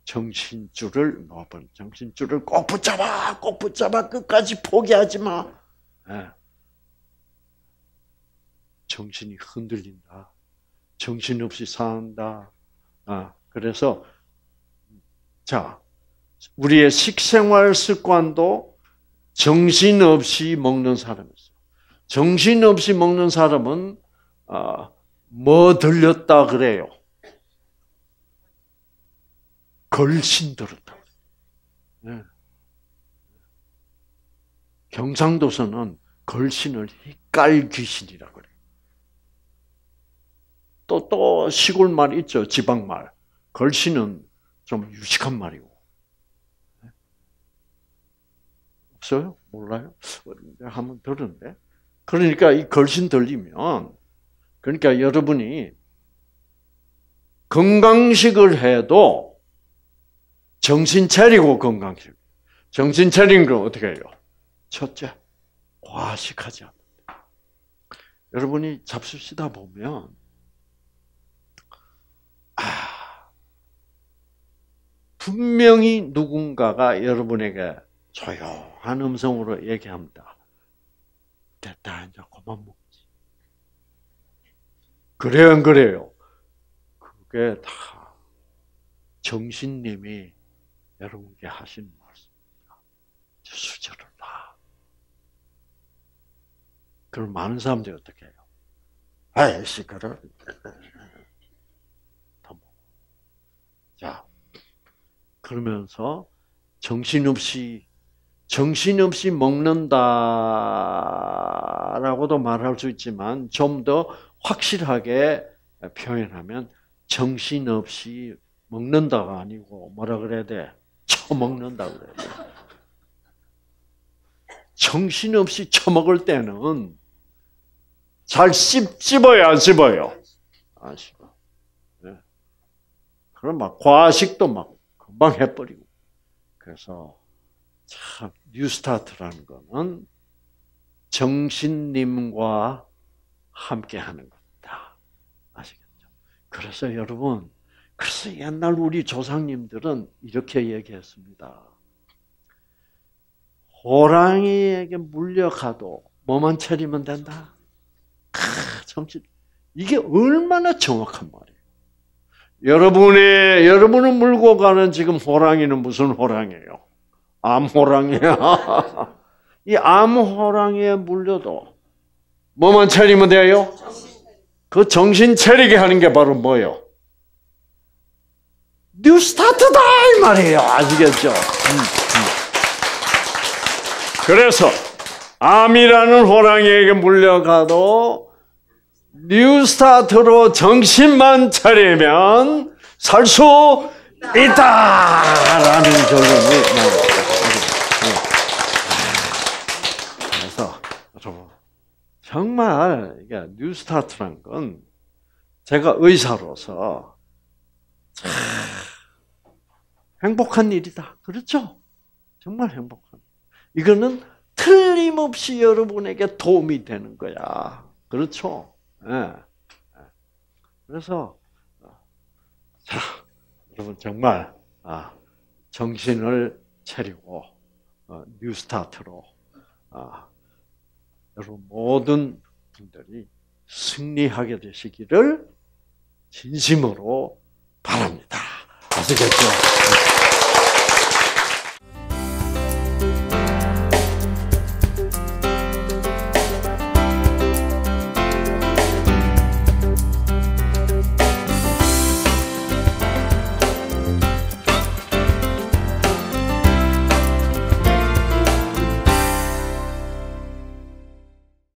정신줄을 놓아버린 정신줄을 꼭 붙잡아, 꼭 붙잡아, 끝까지 포기하지 마. 네. 정신이 흔들린다. 정신없이 산다. 아, 그래서 자, 우리의 식생활 습관도 정신없이 먹는 사람이 있어. 정신없이 먹는 사람은 아, 뭐 들렸다 그래요? 걸신 들었다. 네. 경상도서는 걸신을 희깔 귀신이라 그래. 또, 또 시골 말 있죠. 지방 말. 걸신은 좀 유식한 말이고. 네. 없어요? 몰라요? 한번 들었는데. 그러니까 이 걸신 들리면, 그러니까 여러분이 건강식을 해도 정신 차리고 건강식. 정신 차린 건 어떻게 해요? 첫째, 과식하지 않는다. 여러분이 잡수시다 보면, 아, 분명히 누군가가 여러분에게 조용 한 음성으로 얘기합니다. 됐다, 이제 그만 먹지. 그래요, 안 그래요? 그게 다 정신님이 여러분께 하신 말씀입니다. 수저를 놔. 그럼 많은 사람들이 어떻게 해요? 아이, 시끄러. 자, 그러면서 정신없이 정신없이 먹는다라고도 말할 수 있지만 좀 더 확실하게 표현하면 정신없이 먹는다가 아니고 뭐라 그래야 돼? 처먹는다 그래요. 정신없이 처먹을 때는 잘 씹, 씹어요, 안 씹어요? 안 씹어. 네. 그럼 막 과식도 막 금방 해버리고. 그래서 참 뉴스타트라는 거는 정신님과 함께 하는 겁니다. 아시겠죠? 그래서 여러분 그래서 옛날 우리 조상님들은 이렇게 얘기했습니다. 호랑이에게 물려가도 뭐만 차리면 된다. 크, 정신. 이게 얼마나 정확한 말이에요. 여러분의 여러분을 물고 가는 지금 호랑이는 무슨 호랑이에요? 암호랑이야. 이 암호랑이에 물려도 뭐만 차리면 돼요? 그 정신 차리게 하는 게 바로 뭐요? new start다 이 말이에요. 아시겠죠? 음, 음. 그래서 암이라는 호랑이에게 물려가도 new start로 정신만 차리면 살 수 있다라는 결론이 나옵니다. 그래서 여러분 정말 이게 new start란 건 제가 의사로서 참 행복한 일이다. 그렇죠? 정말 행복한. 이거는 틀림없이 여러분에게 도움이 되는 거야. 그렇죠? 네. 그래서 자 여러분 정말 아, 정신을 차리고 어, 뉴스타트로 아, 여러분 모든 분들이 승리하게 되시기를 진심으로 바랍니다. 아시겠죠?